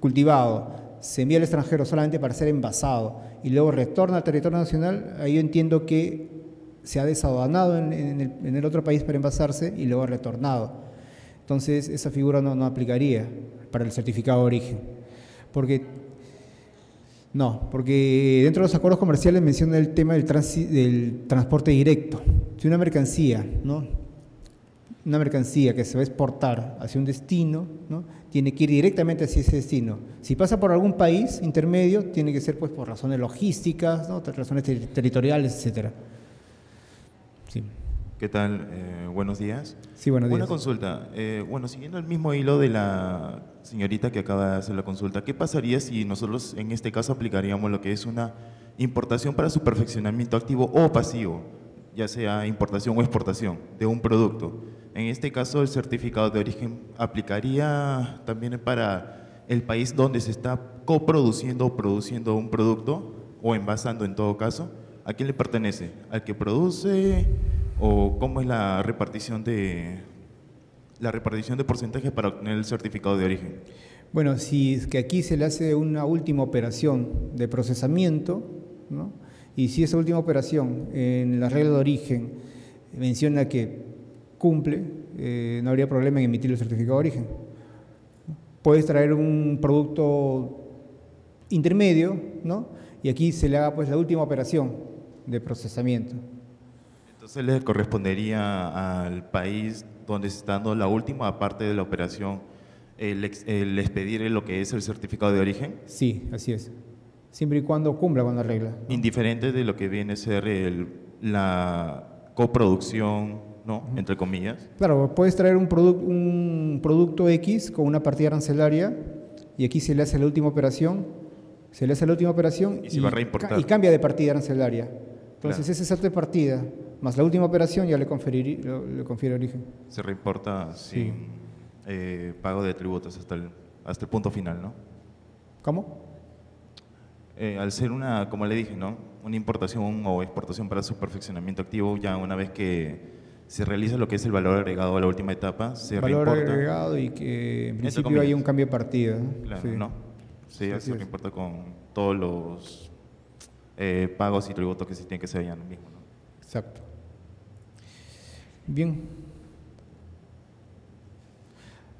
cultivado se envía al extranjero solamente para ser envasado y luego retorna al territorio nacional, ahí yo entiendo que se ha desaduanado en, el, otro país para envasarse y luego retornado. Entonces, esa figura no, no aplicaría para el certificado de origen. Porque no, porque dentro de los acuerdos comerciales menciona el tema del, del transporte directo. Si una mercancía, ¿no? una mercancía que se va a exportar hacia un destino, ¿no? Tiene que ir directamente hacia ese destino. Si pasa por algún país intermedio, tiene que ser pues por razones logísticas, ¿no? razones territoriales, etcétera. Sí. ¿Qué tal? Eh, buenos días. Sí, buenos días. Una consulta. Eh, bueno, siguiendo el mismo hilo de la señorita que acaba de hacer la consulta, ¿qué pasaría si nosotros en este caso aplicaríamos lo que es una importación para su perfeccionamiento activo o pasivo, ya sea importación o exportación de un producto? En este caso, el certificado de origen aplicaría también para el país donde se está coproduciendo o produciendo un producto o envasando en todo caso. ¿A quién le pertenece? ¿Al que produce o cómo es la repartición de la repartición de porcentajes para obtener el certificado de origen? Bueno, si es que aquí se le hace una última operación de procesamiento, ¿no? y si esa última operación en la regla de origen menciona que cumple, eh, no habría problema en emitir el certificado de origen. Puedes traer un producto intermedio, ¿no? Y aquí se le haga pues la última operación de procesamiento. Entonces le correspondería al país donde se está dando la última parte de la operación el, expedir lo que es el certificado de origen? Sí, así es. Siempre y cuando cumpla con la regla. Indiferente de lo que viene a ser la coproducción, ¿no? Entre comillas. Claro, puedes traer un, un producto X con una partida arancelaria y aquí se le hace la última operación, se le hace la última operación y, y cambia de partida arancelaria. Entonces ese salto de partida más la última operación ya le, le confiere origen. Se reimporta sin eh, pago de tributos hasta el, hasta el punto final, ¿no? ¿Cómo? Eh, al ser una, como le dije, ¿no? Una importación o exportación para su perfeccionamiento activo, ya una vez que se realiza lo que es el valor agregado a la última etapa, se valor agregado y que en principio hay un cambio de partida. Claro, ¿no? Sí, ya se reimporta con todos los eh, pagos y tributos que se tienen que ser allá mismo, ¿no? Exacto. Bien.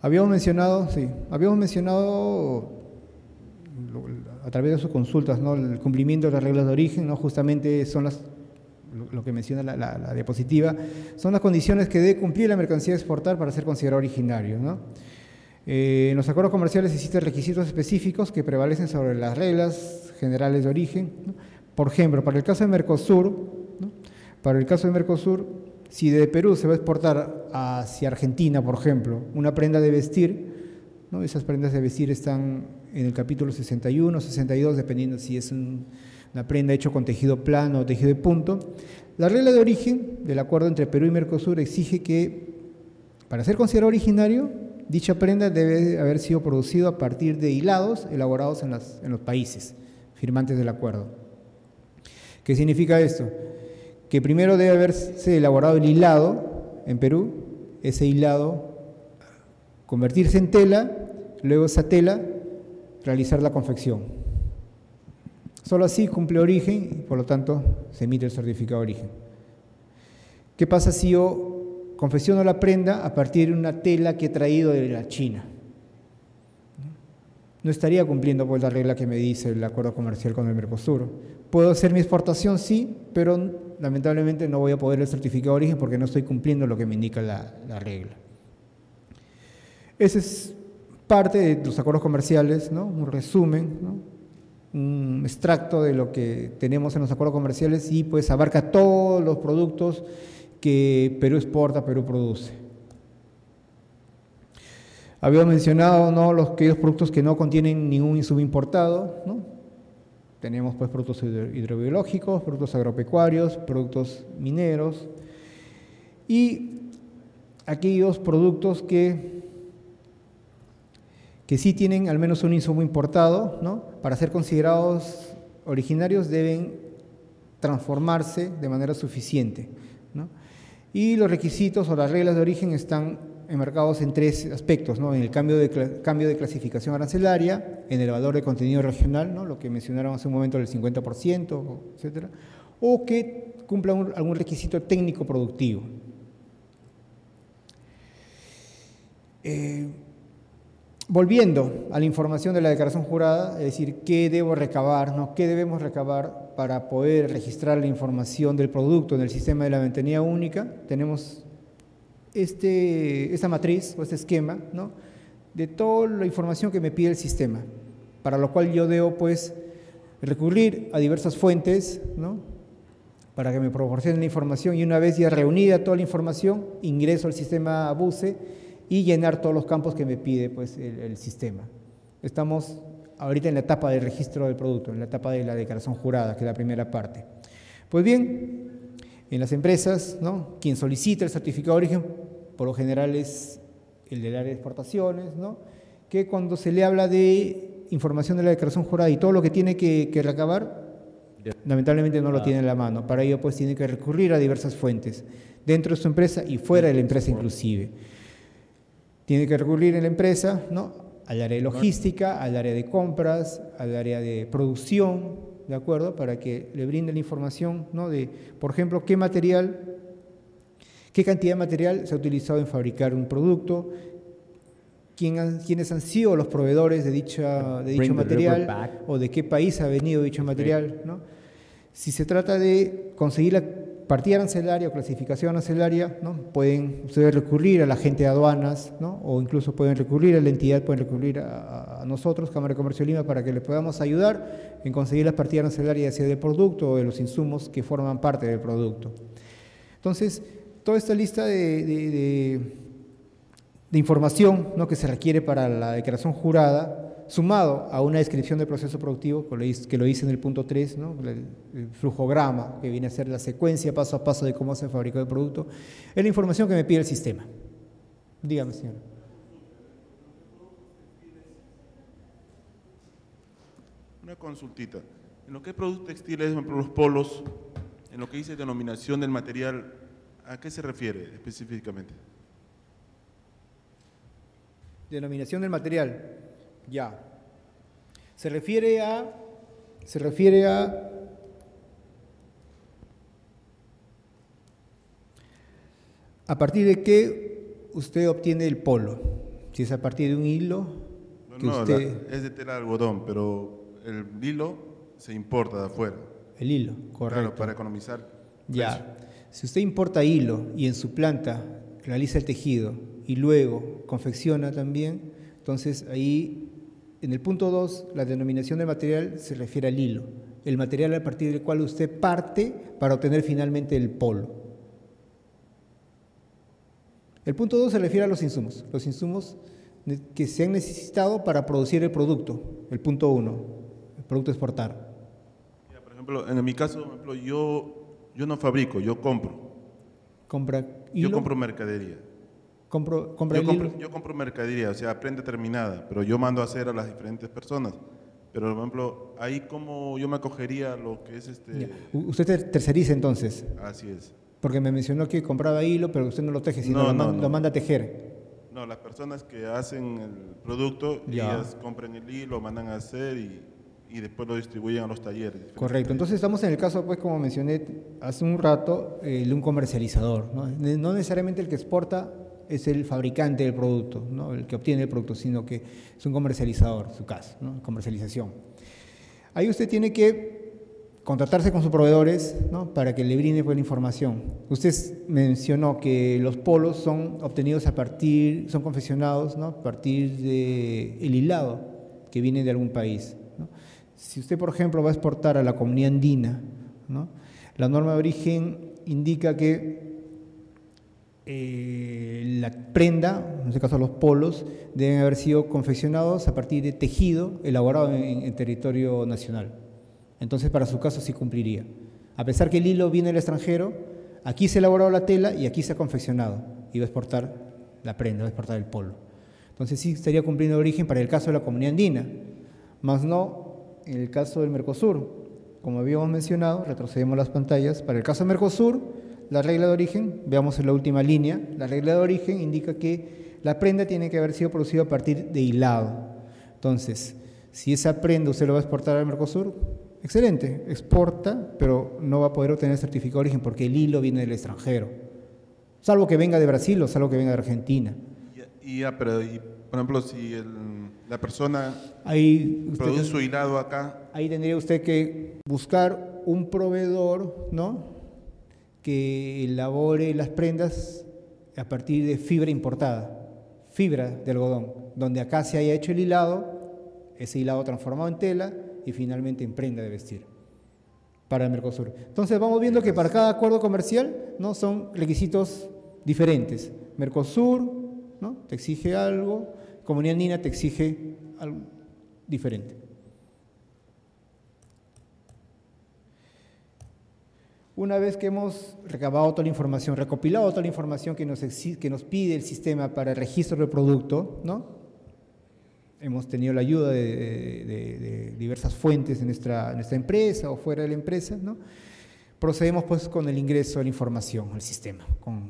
Habíamos mencionado, sí, habíamos mencionado a través de sus consultas, ¿no? el cumplimiento de las reglas de origen, ¿no? justamente son las, lo, que menciona la, diapositiva, son las condiciones que debe cumplir la mercancía a exportar para ser considerado originario. ¿no? Eh, en los acuerdos comerciales existen requisitos específicos que prevalecen sobre las reglas generales de origen. Por ejemplo, para el caso de Mercosur, para el caso de Mercosur, si de Perú se va a exportar hacia Argentina, por ejemplo, una prenda de vestir, ¿no? esas prendas de vestir están en el capítulo 61, 62, dependiendo si es una prenda hecho con tejido plano o tejido de punto. La regla de origen del acuerdo entre Perú y Mercosur exige que, para ser considerado originario, dicha prenda debe haber sido producido a partir de hilados elaborados en, en los países firmantes del acuerdo. ¿Qué significa esto? que primero debe haberse elaborado el hilado en Perú, ese hilado convertirse en tela, luego esa tela realizar la confección. Solo así cumple origen y por lo tanto se emite el certificado de origen. ¿Qué pasa si yo confecciono la prenda a partir de una tela que he traído de la China? No estaría cumpliendo pues la regla que me dice el acuerdo comercial con el Mercosur. Puedo hacer mi exportación, sí, pero lamentablemente no voy a poder el certificado de origen porque no estoy cumpliendo lo que me indica la, regla. Ese es parte de los acuerdos comerciales, ¿no? un resumen, un extracto de lo que tenemos en los acuerdos comerciales y pues abarca todos los productos que Perú exporta, Perú produce. Había mencionado ¿no? los, aquellos productos que no contienen ningún insumo importado, ¿no? Tenemos pues productos hidrobiológicos, productos agropecuarios, productos mineros y aquellos productos que que sí tienen al menos un insumo importado, ¿no? para ser considerados originarios deben transformarse de manera suficiente. ¿no? Y los requisitos o las reglas de origen están enmarcados en tres aspectos, ¿no? en el cambio de, cambio de clasificación arancelaria, en el valor de contenido regional, ¿no? lo que mencionaron hace un momento del 50%, etcétera, o que cumpla algún requisito técnico productivo. Eh, volviendo a la información de la declaración jurada, es decir, qué debo recabar, ¿no? qué debemos recabar para poder registrar la información del producto en el sistema de la ventanilla única, tenemos este, esta matriz o este esquema ¿no? de toda la información que me pide el sistema, para lo cual yo debo pues recurrir a diversas fuentes ¿no? para que me proporcionen la información y una vez ya reunida toda la información, ingreso al sistema ABUSE y llenar todos los campos que me pide pues, el, sistema. Estamos ahorita en la etapa del registro del producto, en la etapa de la declaración jurada, que es la primera parte. Pues bien, en las empresas, ¿no? quien solicita el certificado de origen, por lo general es el del área de exportaciones, ¿no? que cuando se le habla de información de la declaración jurada y todo lo que tiene que, que recabar, lamentablemente no lo ah. tiene en la mano. Para ello, pues tiene que recurrir a diversas fuentes, dentro de su empresa y fuera de la empresa inclusive. Tiene que recurrir en la empresa ¿no? al área de logística, al área de compras, al área de producción, ¿de acuerdo? Para que le brinden la información ¿no? de, por ejemplo, qué material, qué cantidad de material se ha utilizado en fabricar un producto, quién quiénes han sido los proveedores de, dicha, de dicho material o de qué país ha venido dicho material. ¿no? Si se trata de conseguir la partida arancelaria o clasificación arancelaria, ¿no? pueden ustedes recurrir a la gente de aduanas, ¿no? o incluso pueden recurrir a la entidad, pueden recurrir a, nosotros, Cámara de Comercio de Lima, para que les podamos ayudar en conseguir las partidas arancelarias sea del producto o de los insumos que forman parte del producto. Entonces, toda esta lista de, de, de información ¿no? que se requiere para la declaración jurada, sumado a una descripción del proceso productivo, que lo hice en el punto 3, el, flujograma, que viene a ser la secuencia paso a paso de cómo se fabricó el producto, es la información que me pide el sistema. Dígame, señor. Una consultita. En lo que es productos textiles, por los polos, en lo que dice denominación del material, ¿a qué se refiere específicamente? Denominación del material. Ya. Se refiere a, se refiere a a partir de qué usted obtiene el polo. Si es a partir de un hilo. No, no, es de tela de algodón, pero el hilo se importa de afuera. El hilo, correcto. Claro, para economizar. Ya. Si usted importa hilo y en su planta realiza el tejido y luego confecciona también, entonces ahí en el punto 2, la denominación del material se refiere al hilo, el material a partir del cual usted parte para obtener finalmente el polo. El punto 2 se refiere a los insumos, los insumos que se han necesitado para producir el producto, el punto 1, el producto exportar. por ejemplo, en mi caso, yo, yo no fabrico, yo compro. ¿Compra hilo? Yo compro mercadería. Compro, yo, compro, yo compro mercadería, o sea, prende terminada, pero yo mando a hacer a las diferentes personas. Pero, por ejemplo, ahí como yo me acogería lo que es este... ¿Usted terceriza entonces? Así es. Porque me mencionó que compraba hilo, pero usted no lo teje, sino lo, manda a tejer. No, las personas que hacen el producto, ellas compran el hilo, lo mandan a hacer y, y después lo distribuyen a los talleres. Correcto. Entonces estamos en el caso, pues, como mencioné hace un rato, de un comercializador. ¿no? no necesariamente el que exporta es el fabricante del producto, ¿no? el que obtiene el producto, sino que es un comercializador, su caso, ¿no? comercialización. Ahí usted tiene que contratarse con sus proveedores ¿no? para que le brinde la información. Usted mencionó que los polos son obtenidos a partir, son confeccionados ¿no? a partir del el hilado que viene de algún país. Si usted, por ejemplo, va a exportar a la comunidad andina, la norma de origen indica que eh, la prenda, en este caso los polos, deben haber sido confeccionados a partir de tejido elaborado en, territorio nacional. Entonces, para su caso sí cumpliría. A pesar que el hilo viene del extranjero, aquí se ha elaborado la tela y aquí se ha confeccionado y va a exportar la prenda, va a exportar el polo. Entonces sí estaría cumpliendo origen para el caso de la comunidad andina, más no en el caso del Mercosur. Como habíamos mencionado, retrocedemos las pantallas. Para el caso del Mercosur, la regla de origen, veamos en la última línea, la regla de origen indica que la prenda tiene que haber sido producida a partir de hilado. Entonces, si esa prenda usted lo va a exportar al Mercosur, excelente, exporta, pero no va a poder obtener certificado de origen porque el hilo viene del extranjero. Salvo que venga de Brasil o salvo que venga de Argentina. Y, ya, pero, por ejemplo, si la persona ahí produce su hilado acá. Ahí tendría usted que buscar un proveedor, ¿no? Que elabore las prendas a partir de fibra importada, fibra de algodón, donde acá se haya hecho el hilado ese hilado transformado en tela y finalmente en prenda de vestir para Mercosur. Entonces vamos viendo que para cada acuerdo comercial ¿no? son requisitos diferentes. Mercosur ¿no? te exige algo, Comunidad Nina te exige algo diferente. Una vez que hemos recabado toda la información, recopilado toda la información que nos, que nos pide el sistema para el registro del producto, ¿no? hemos tenido la ayuda de, diversas fuentes en nuestra, nuestra, empresa o fuera de la empresa, ¿no? procedemos pues con el ingreso de la información al sistema. Con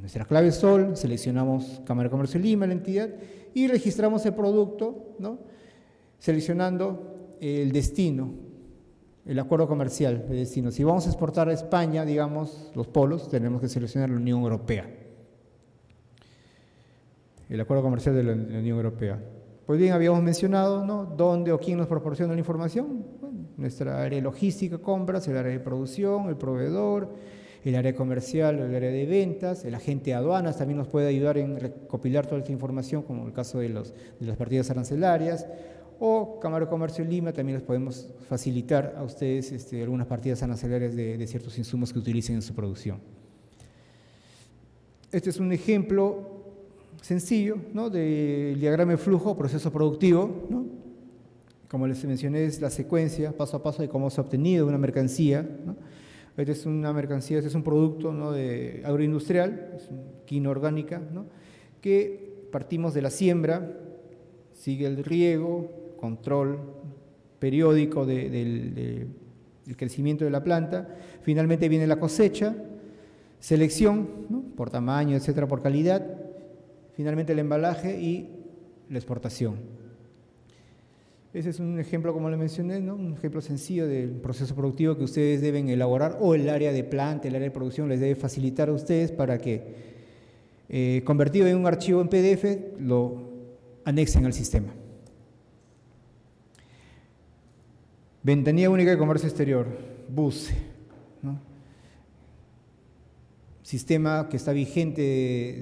nuestra clave SOL, seleccionamos Cámara de Comercio Lima, la entidad, y registramos el producto, ¿no? seleccionando el destino, el acuerdo comercial de destino. Si vamos a exportar a España, digamos, los polos, tenemos que seleccionar la Unión Europea el acuerdo comercial de la Unión Europea. Pues bien, habíamos mencionado ¿no? dónde o quién nos proporciona la información. nuestra área logística, compras, el área de producción, el proveedor, el área comercial, el área de ventas, el agente de aduanas también nos puede ayudar en recopilar toda esta información, como el caso de, los, de las partidas arancelarias, o Cámara de Comercio en Lima también les podemos facilitar a ustedes este, algunas partidas arancelarias de, de ciertos insumos que utilicen en su producción. Este es un ejemplo sencillo ¿no? del diagrama de flujo, proceso productivo. ¿no? Como les mencioné, es la secuencia paso a paso de cómo se ha obtenido una mercancía. ¿no? Esta es una mercancía, este es un producto ¿no? de agroindustrial, es orgánica, que partimos de la siembra, sigue el riego, control periódico del crecimiento de la planta, finalmente viene la cosecha, selección por tamaño, etcétera, por calidad, finalmente el embalaje y la exportación. Ese es un ejemplo, como le mencioné, ¿no? un ejemplo sencillo del proceso productivo que ustedes deben elaborar o el área de planta, el área de producción les debe facilitar a ustedes para que, eh, convertido en un archivo en PDF, lo anexen al sistema. Ventanilla única de comercio exterior, BUSE sistema que está vigente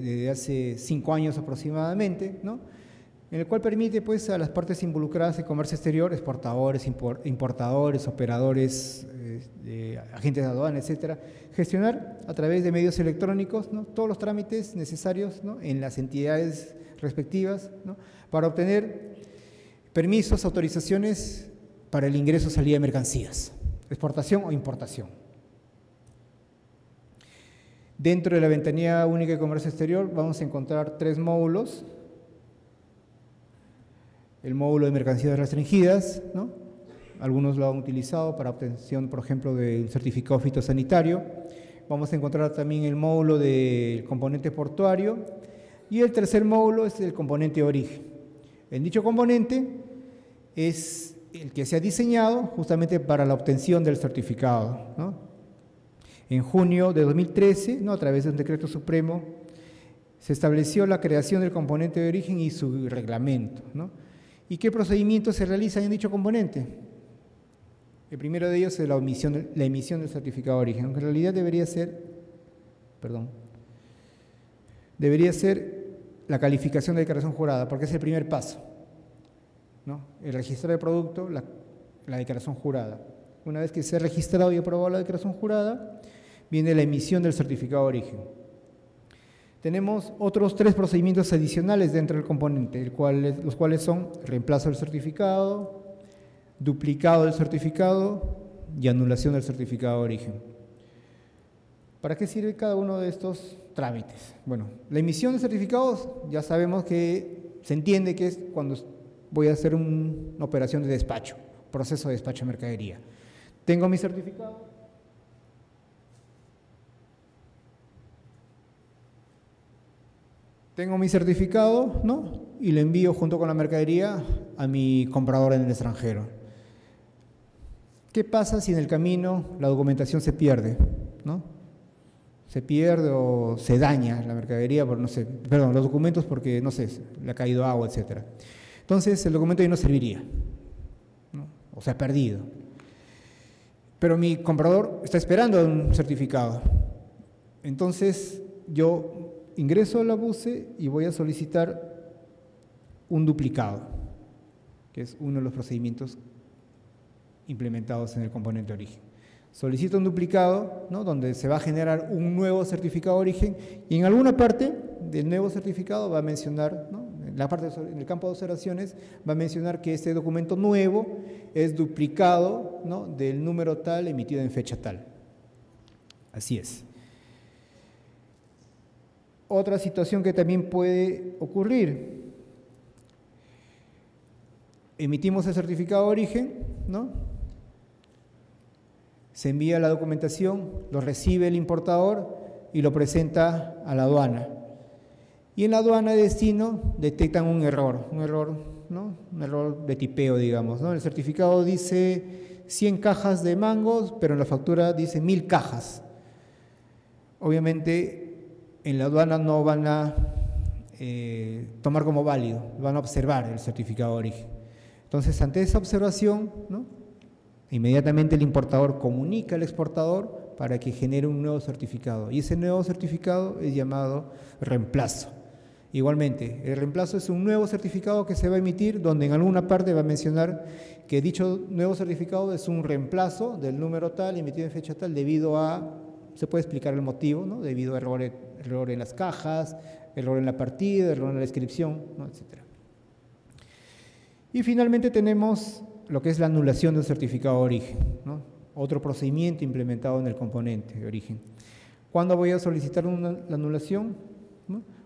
desde hace cinco años aproximadamente, en el cual permite pues, a las partes involucradas en comercio exterior, exportadores, importadores, operadores, eh, agentes de aduana, etcétera, gestionar a través de medios electrónicos todos los trámites necesarios en las entidades respectivas para obtener permisos, autorizaciones para el ingreso o salida de mercancías, exportación o importación. Dentro de la ventanilla única de comercio exterior vamos a encontrar tres módulos. El módulo de mercancías restringidas, ¿no? algunos lo han utilizado para obtención, por ejemplo, del certificado fitosanitario. Vamos a encontrar también el módulo del componente portuario y el tercer módulo es el componente de origen. En dicho componente es el que se ha diseñado justamente para la obtención del certificado. ¿no? En junio de 2013, ¿no? a través de un decreto supremo, se estableció la creación del componente de origen y su reglamento. ¿Y qué procedimientos se realizan en dicho componente? El primero de ellos es la, emisión del certificado de origen, aunque en realidad debería ser, perdón, debería ser la calificación de declaración jurada, porque es el primer paso. ¿No? El registro de producto, la, la declaración jurada. Una vez que se ha registrado y aprobado la declaración jurada, viene la emisión del certificado de origen. Tenemos otros tres procedimientos adicionales dentro del componente, los cuales son reemplazo del certificado, duplicado del certificado y anulación del certificado de origen. ¿Para qué sirve cada uno de estos trámites? Bueno, la emisión de certificados ya sabemos que se entiende que es cuando voy a hacer una operación de despacho, proceso de despacho de mercadería. Tengo mi certificado, Tengo mi certificado, ¿no? Y lo envío junto con la mercadería a mi comprador en el extranjero. ¿Qué pasa si en el camino la documentación se pierde, ¿no? Se pierde o se daña la mercadería por no sé, perdón, los documentos porque no sé, le ha caído agua, etcétera. Entonces el documento ahí no serviría, ¿no? o se ha perdido. Pero mi comprador está esperando un certificado. Entonces yo ingreso a la BUCE y voy a solicitar un duplicado, que es uno de los procedimientos implementados en el componente origen. Solicito un duplicado, ¿no? donde se va a generar un nuevo certificado de origen y en alguna parte del nuevo certificado va a mencionar, en, la parte, en el campo de observaciones, va a mencionar que este documento nuevo es duplicado del número tal emitido en fecha tal. Así es. Otra situación que también puede ocurrir. Emitimos el certificado de origen, ¿no? Se envía la documentación, lo recibe el importador y lo presenta a la aduana. Y en la aduana de destino detectan un error, un error, ¿no? Un error de tipeo, digamos, ¿no? El certificado dice 100 cajas de mangos, pero en la factura dice 1000 cajas. Obviamente en la aduana no van a eh, tomar como válido, van a observar el certificado de origen. Entonces, ante esa observación, inmediatamente el importador comunica al exportador para que genere un nuevo certificado. Y ese nuevo certificado es llamado reemplazo. Igualmente, el reemplazo es un nuevo certificado que se va a emitir donde en alguna parte va a mencionar que dicho nuevo certificado es un reemplazo del número tal emitido en fecha tal debido a, se puede explicar el motivo, ¿no? debido a errores error en las cajas, error en la partida, error en la descripción, etc. Y finalmente tenemos lo que es la anulación del certificado de origen, otro procedimiento implementado en el componente de origen. ¿Cuándo voy a solicitar la anulación?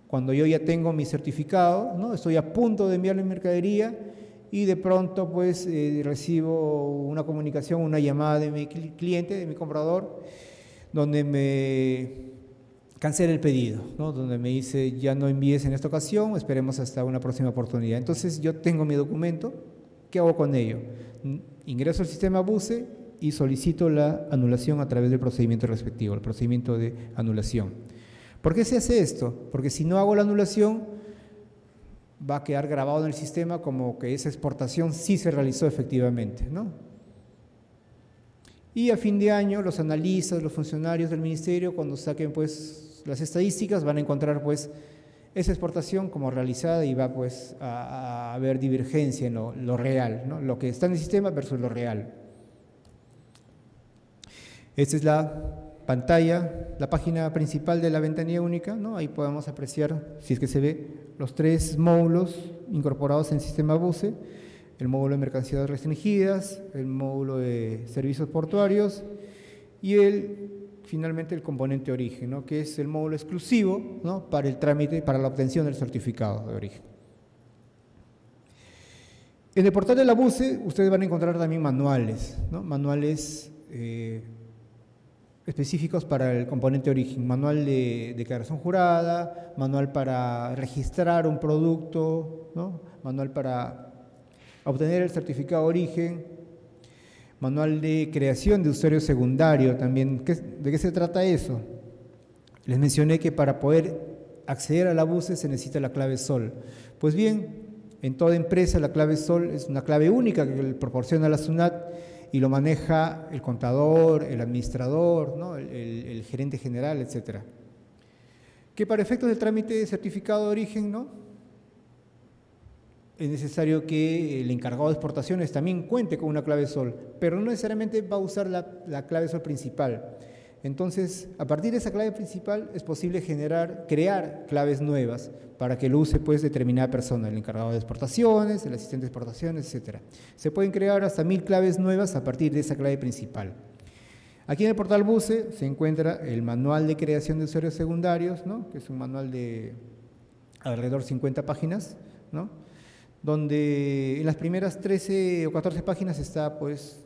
Cuando yo ya tengo mi certificado, ¿no? estoy a punto de enviarle mercadería y de pronto pues eh, recibo una comunicación, una llamada de mi cliente, de mi comprador, donde me cancela el pedido, ¿no? donde me dice ya no envíes en esta ocasión, esperemos hasta una próxima oportunidad. Entonces yo tengo mi documento, ¿qué hago con ello? Ingreso al sistema BUSE y solicito la anulación a través del procedimiento respectivo, el procedimiento de anulación. ¿Por qué se hace esto? Porque si no hago la anulación, va a quedar grabado en el sistema como que esa exportación sí se realizó efectivamente, ¿no? Y a fin de año los analistas, los funcionarios del ministerio, cuando saquen pues las estadísticas van a encontrar pues esa exportación como realizada y va pues a, haber divergencia en lo, real, ¿no? lo que está en el sistema versus lo real. Esta es la pantalla, la página principal de la ventanilla única, ¿no? ahí podemos apreciar, si es que se ve, los tres módulos incorporados en el sistema BUSE, el módulo de mercancías restringidas, el módulo de servicios portuarios y el finalmente el componente origen, que es el módulo exclusivo para el trámite, para la obtención del certificado de origen. En el portal de la BUCE ustedes van a encontrar también manuales, manuales eh, específicos para el componente origen, manual de declaración jurada, manual para registrar un producto, manual para obtener el certificado de origen, manual de creación de usuario secundario también. ¿De qué se trata eso? Les mencioné que para poder acceder a la BUSE se necesita la clave SOL. Pues bien, en toda empresa la clave SOL es una clave única que proporciona la SUNAT y lo maneja el contador, el administrador, el, gerente general, etc. Que para efectos del trámite de certificado de origen, ¿no? es necesario que el encargado de exportaciones también cuente con una clave SOL, pero no necesariamente va a usar la, clave SOL principal. Entonces, a partir de esa clave principal es posible generar, crear claves nuevas para que lo use pues determinada persona, el encargado de exportaciones, el asistente de exportaciones, etc. Se pueden crear hasta mil claves nuevas a partir de esa clave principal. Aquí en el portal BUCE se encuentra el manual de creación de usuarios secundarios, ¿no? que es un manual de alrededor de 50 páginas, ¿no? donde en las primeras 13 o 14 páginas está pues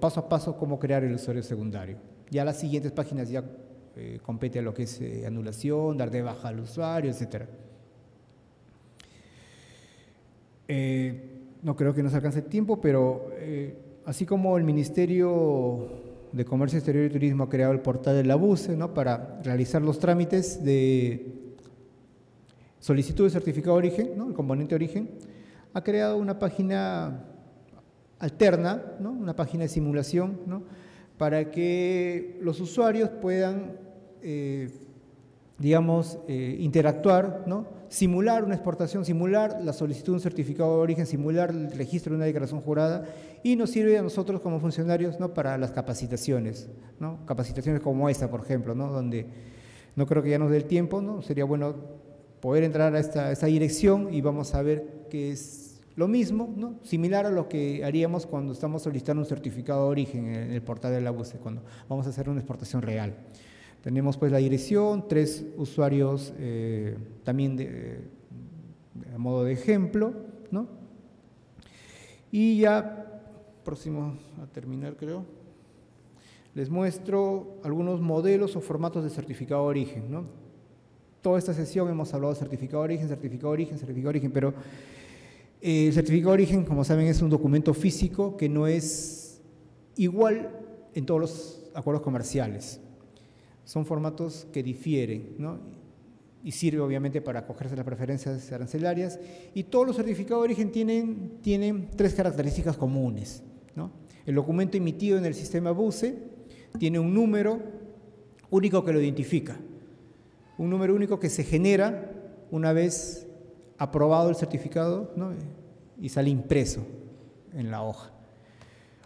paso a paso cómo crear el usuario secundario. Ya las siguientes páginas ya eh, compete a lo que es eh, anulación, dar de baja al usuario, etc. Eh, no creo que nos alcance el tiempo, pero así como el Ministerio de Comercio Exterior y Turismo ha creado el portal de la BUCE ¿no? para realizar los trámites de solicitud de certificado de origen, ¿no? el componente de origen, ha creado una página alterna, ¿no? una página de simulación, ¿no? Para que los usuarios puedan, eh, digamos, eh, interactuar, ¿no? simular una exportación, simular la solicitud de un certificado de origen, simular el registro de una declaración jurada y nos sirve a nosotros como funcionarios ¿no? para las capacitaciones, ¿no? capacitaciones como esta, por ejemplo, ¿no? donde no creo que ya nos dé el tiempo, ¿no? sería bueno poder entrar a esta, esta dirección y vamos a ver que es lo mismo, ¿no? similar a lo que haríamos cuando estamos solicitando un certificado de origen en el portal de la UCE, cuando vamos a hacer una exportación real. Tenemos pues la dirección, tres usuarios eh, también a modo de ejemplo, ¿no? Y ya, próximo a terminar creo, les muestro algunos modelos o formatos de certificado de origen, ¿no? Toda esta sesión hemos hablado de certificado de origen, certificado de origen, certificado de origen, pero el certificado de origen, como saben, es un documento físico que no es igual en todos los acuerdos comerciales. Son formatos que difieren, ¿no? y sirve obviamente para acogerse a las preferencias arancelarias. Y todos los certificados de origen tienen, tres características comunes. ¿no? El documento emitido en el sistema BUSE tiene un número único que lo identifica un número único que se genera una vez aprobado el certificado y sale impreso en la hoja.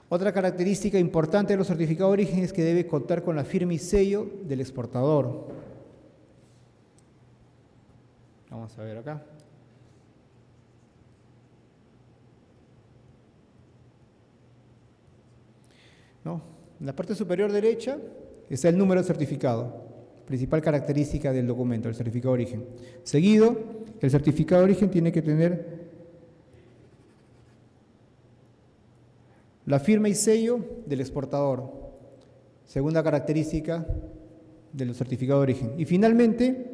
Otra característica importante de los certificados de origen es que debe contar con la firma y sello del exportador. Vamos a ver acá. ¿No? En la parte superior derecha está el número del certificado principal característica del documento, el certificado de origen. Seguido, el certificado de origen tiene que tener la firma y sello del exportador, segunda característica del certificado de origen. Y finalmente,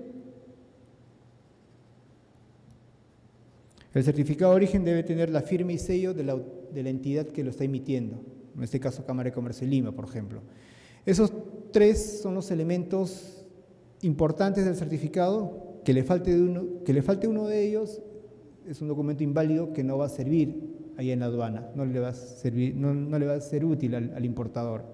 el certificado de origen debe tener la firma y sello de la, entidad que lo está emitiendo, en este caso Cámara de Comercio Lima, por ejemplo. Esos tres son los elementos importantes del certificado, que le, falte uno, que le falte uno de ellos es un documento inválido que no va a servir ahí en la aduana, no le va a, servir, no, le va a ser útil al, importador.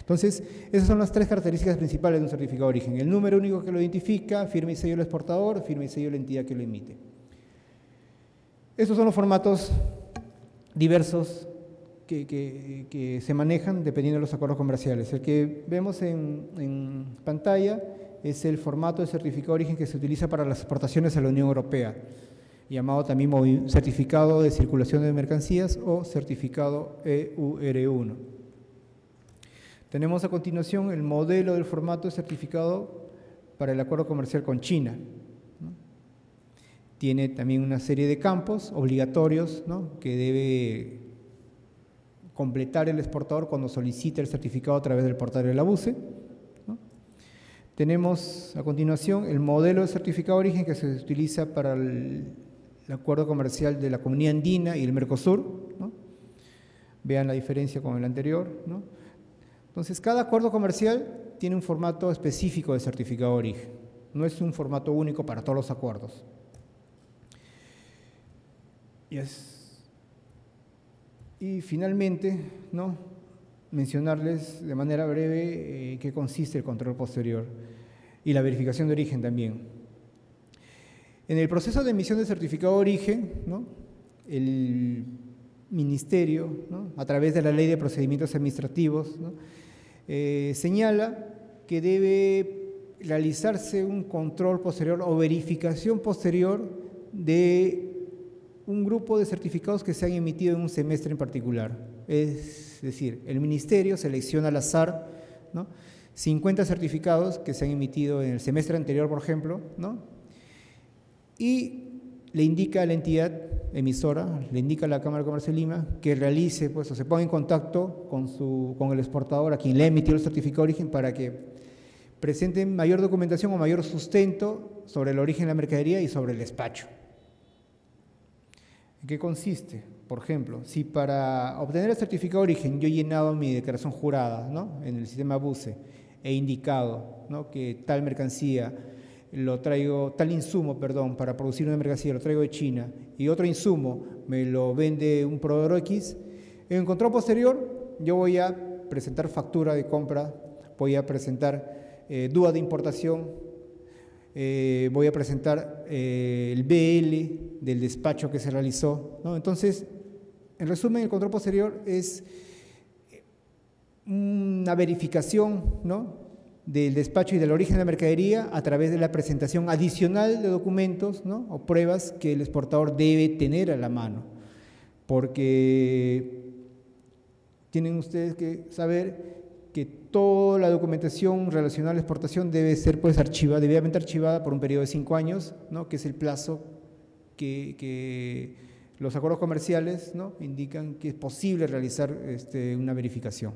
Entonces, esas son las tres características principales de un certificado de origen. El número único que lo identifica, firma y sello del exportador, firma y sello de la entidad que lo emite. Estos son los formatos diversos que, se manejan dependiendo de los acuerdos comerciales. El que vemos en, en pantalla es el formato de certificado de origen que se utiliza para las exportaciones a la Unión Europea, llamado también certificado de circulación de mercancías o certificado EUR1. Tenemos a continuación el modelo del formato de certificado para el acuerdo comercial con China. Tiene también una serie de campos obligatorios que debe completar el exportador cuando solicita el certificado a través del portal de la BUCE. Tenemos a continuación el modelo de certificado de origen que se utiliza para el, acuerdo comercial de la Comunidad Andina y el Mercosur. Vean la diferencia con el anterior. Entonces, cada acuerdo comercial tiene un formato específico de certificado de origen. No es un formato único para todos los acuerdos. Y, finalmente, ¿no? mencionarles de manera breve eh, qué consiste el control posterior y la verificación de origen también. En el proceso de emisión de certificado de origen, el Ministerio, a través de la Ley de Procedimientos Administrativos, eh, señala que debe realizarse un control posterior o verificación posterior de un grupo de certificados que se han emitido en un semestre en particular. Es decir, el Ministerio selecciona al azar. 50 certificados que se han emitido en el semestre anterior, por ejemplo, ¿no? y le indica a la entidad emisora, le indica a la Cámara de Comercio de Lima que realice, pues, o se ponga en contacto con, su, con el exportador a quien le ha emitido el certificado de origen para que presenten mayor documentación o mayor sustento sobre el origen de la mercadería y sobre el despacho. ¿En qué consiste? Por ejemplo, si para obtener el certificado de origen yo he llenado mi declaración jurada ¿no? en el sistema BUSE, he indicado ¿no? que tal mercancía lo traigo, tal insumo, perdón, para producir una mercancía lo traigo de China y otro insumo me lo vende un proveedor X, en control posterior yo voy a presentar factura de compra, voy a presentar eh, duda de importación, eh, voy a presentar eh, el BL del despacho que se realizó. ¿no? Entonces, en resumen, el control posterior es una verificación ¿no? del despacho y del origen de la mercadería a través de la presentación adicional de documentos ¿no? o pruebas que el exportador debe tener a la mano. Porque tienen ustedes que saber que toda la documentación relacionada a la exportación debe ser pues archivada, debidamente archivada por un periodo de cinco años, ¿no? que es el plazo que, que los acuerdos comerciales indican que es posible realizar este, una verificación.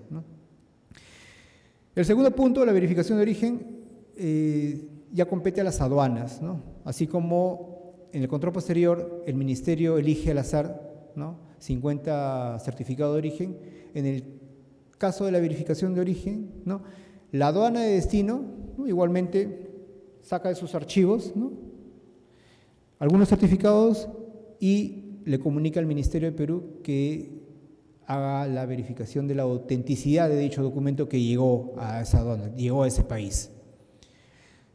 El segundo punto, la verificación de origen, eh, ya compete a las aduanas, así como en el control posterior el Ministerio elige al azar ¿no? 50 certificados de origen. En el caso de la verificación de origen, la aduana de destino igualmente saca de sus archivos ¿no? algunos certificados y le comunica al Ministerio de Perú que haga la verificación de la autenticidad de dicho documento que llegó a esa zona, llegó a ese país.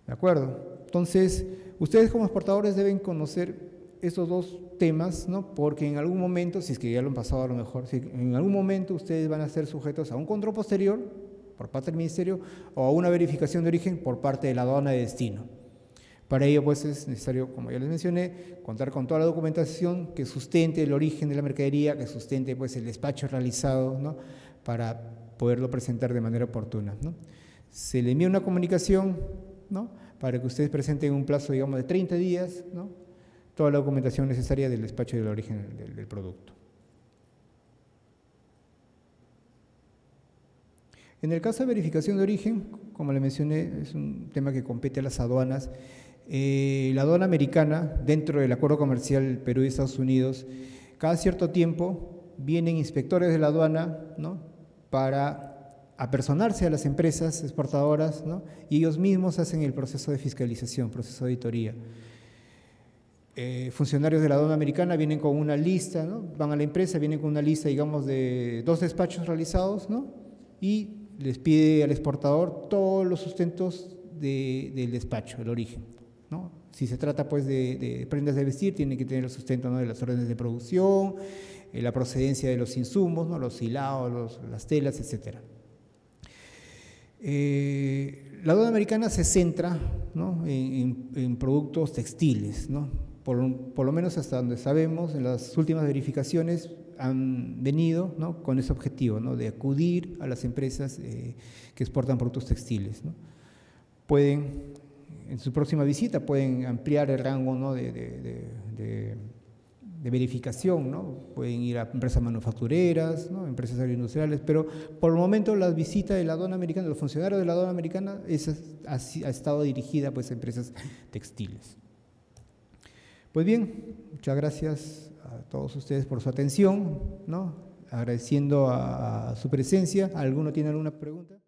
¿De acuerdo? Entonces, ustedes como exportadores deben conocer esos dos temas, ¿no? porque en algún momento, si es que ya lo han pasado a lo mejor, si en algún momento ustedes van a ser sujetos a un control posterior por parte del Ministerio o a una verificación de origen por parte de la aduana de destino. Para ello, pues, es necesario, como ya les mencioné, contar con toda la documentación que sustente el origen de la mercadería, que sustente, pues, el despacho realizado, ¿no? Para poderlo presentar de manera oportuna, ¿no? Se le envía una comunicación, ¿no? Para que ustedes presenten un plazo, digamos, de 30 días, ¿no? Toda la documentación necesaria del despacho y del origen del, producto. En el caso de verificación de origen, como le mencioné, es un tema que compete a las aduanas eh, la aduana americana, dentro del acuerdo comercial Perú y Estados Unidos, cada cierto tiempo vienen inspectores de la aduana para apersonarse a las empresas exportadoras y ellos mismos hacen el proceso de fiscalización, proceso de auditoría. Eh, funcionarios de la aduana americana vienen con una lista, ¿no? van a la empresa, vienen con una lista, digamos, de dos despachos realizados ¿no? y les pide al exportador todos los sustentos del despacho, el origen. Si se trata pues de, prendas de vestir, tiene que tener el sustento de las órdenes de producción, eh, la procedencia de los insumos, ¿no? los hilados, las telas, etc. Eh, la aduana americana se centra en, productos textiles, por, lo menos hasta donde sabemos, en las últimas verificaciones han venido con ese objetivo, de acudir a las empresas eh, que exportan productos textiles. Pueden en su próxima visita pueden ampliar el rango ¿no? de, verificación, ¿no? pueden ir a empresas manufactureras, ¿no? empresas agroindustriales, pero por el momento la visita de la aduana americana, de los funcionarios de la aduana americana, ha, estado dirigida pues, a empresas textiles. Pues bien, muchas gracias a todos ustedes por su atención, agradeciendo a su presencia. ¿Alguno tiene alguna pregunta?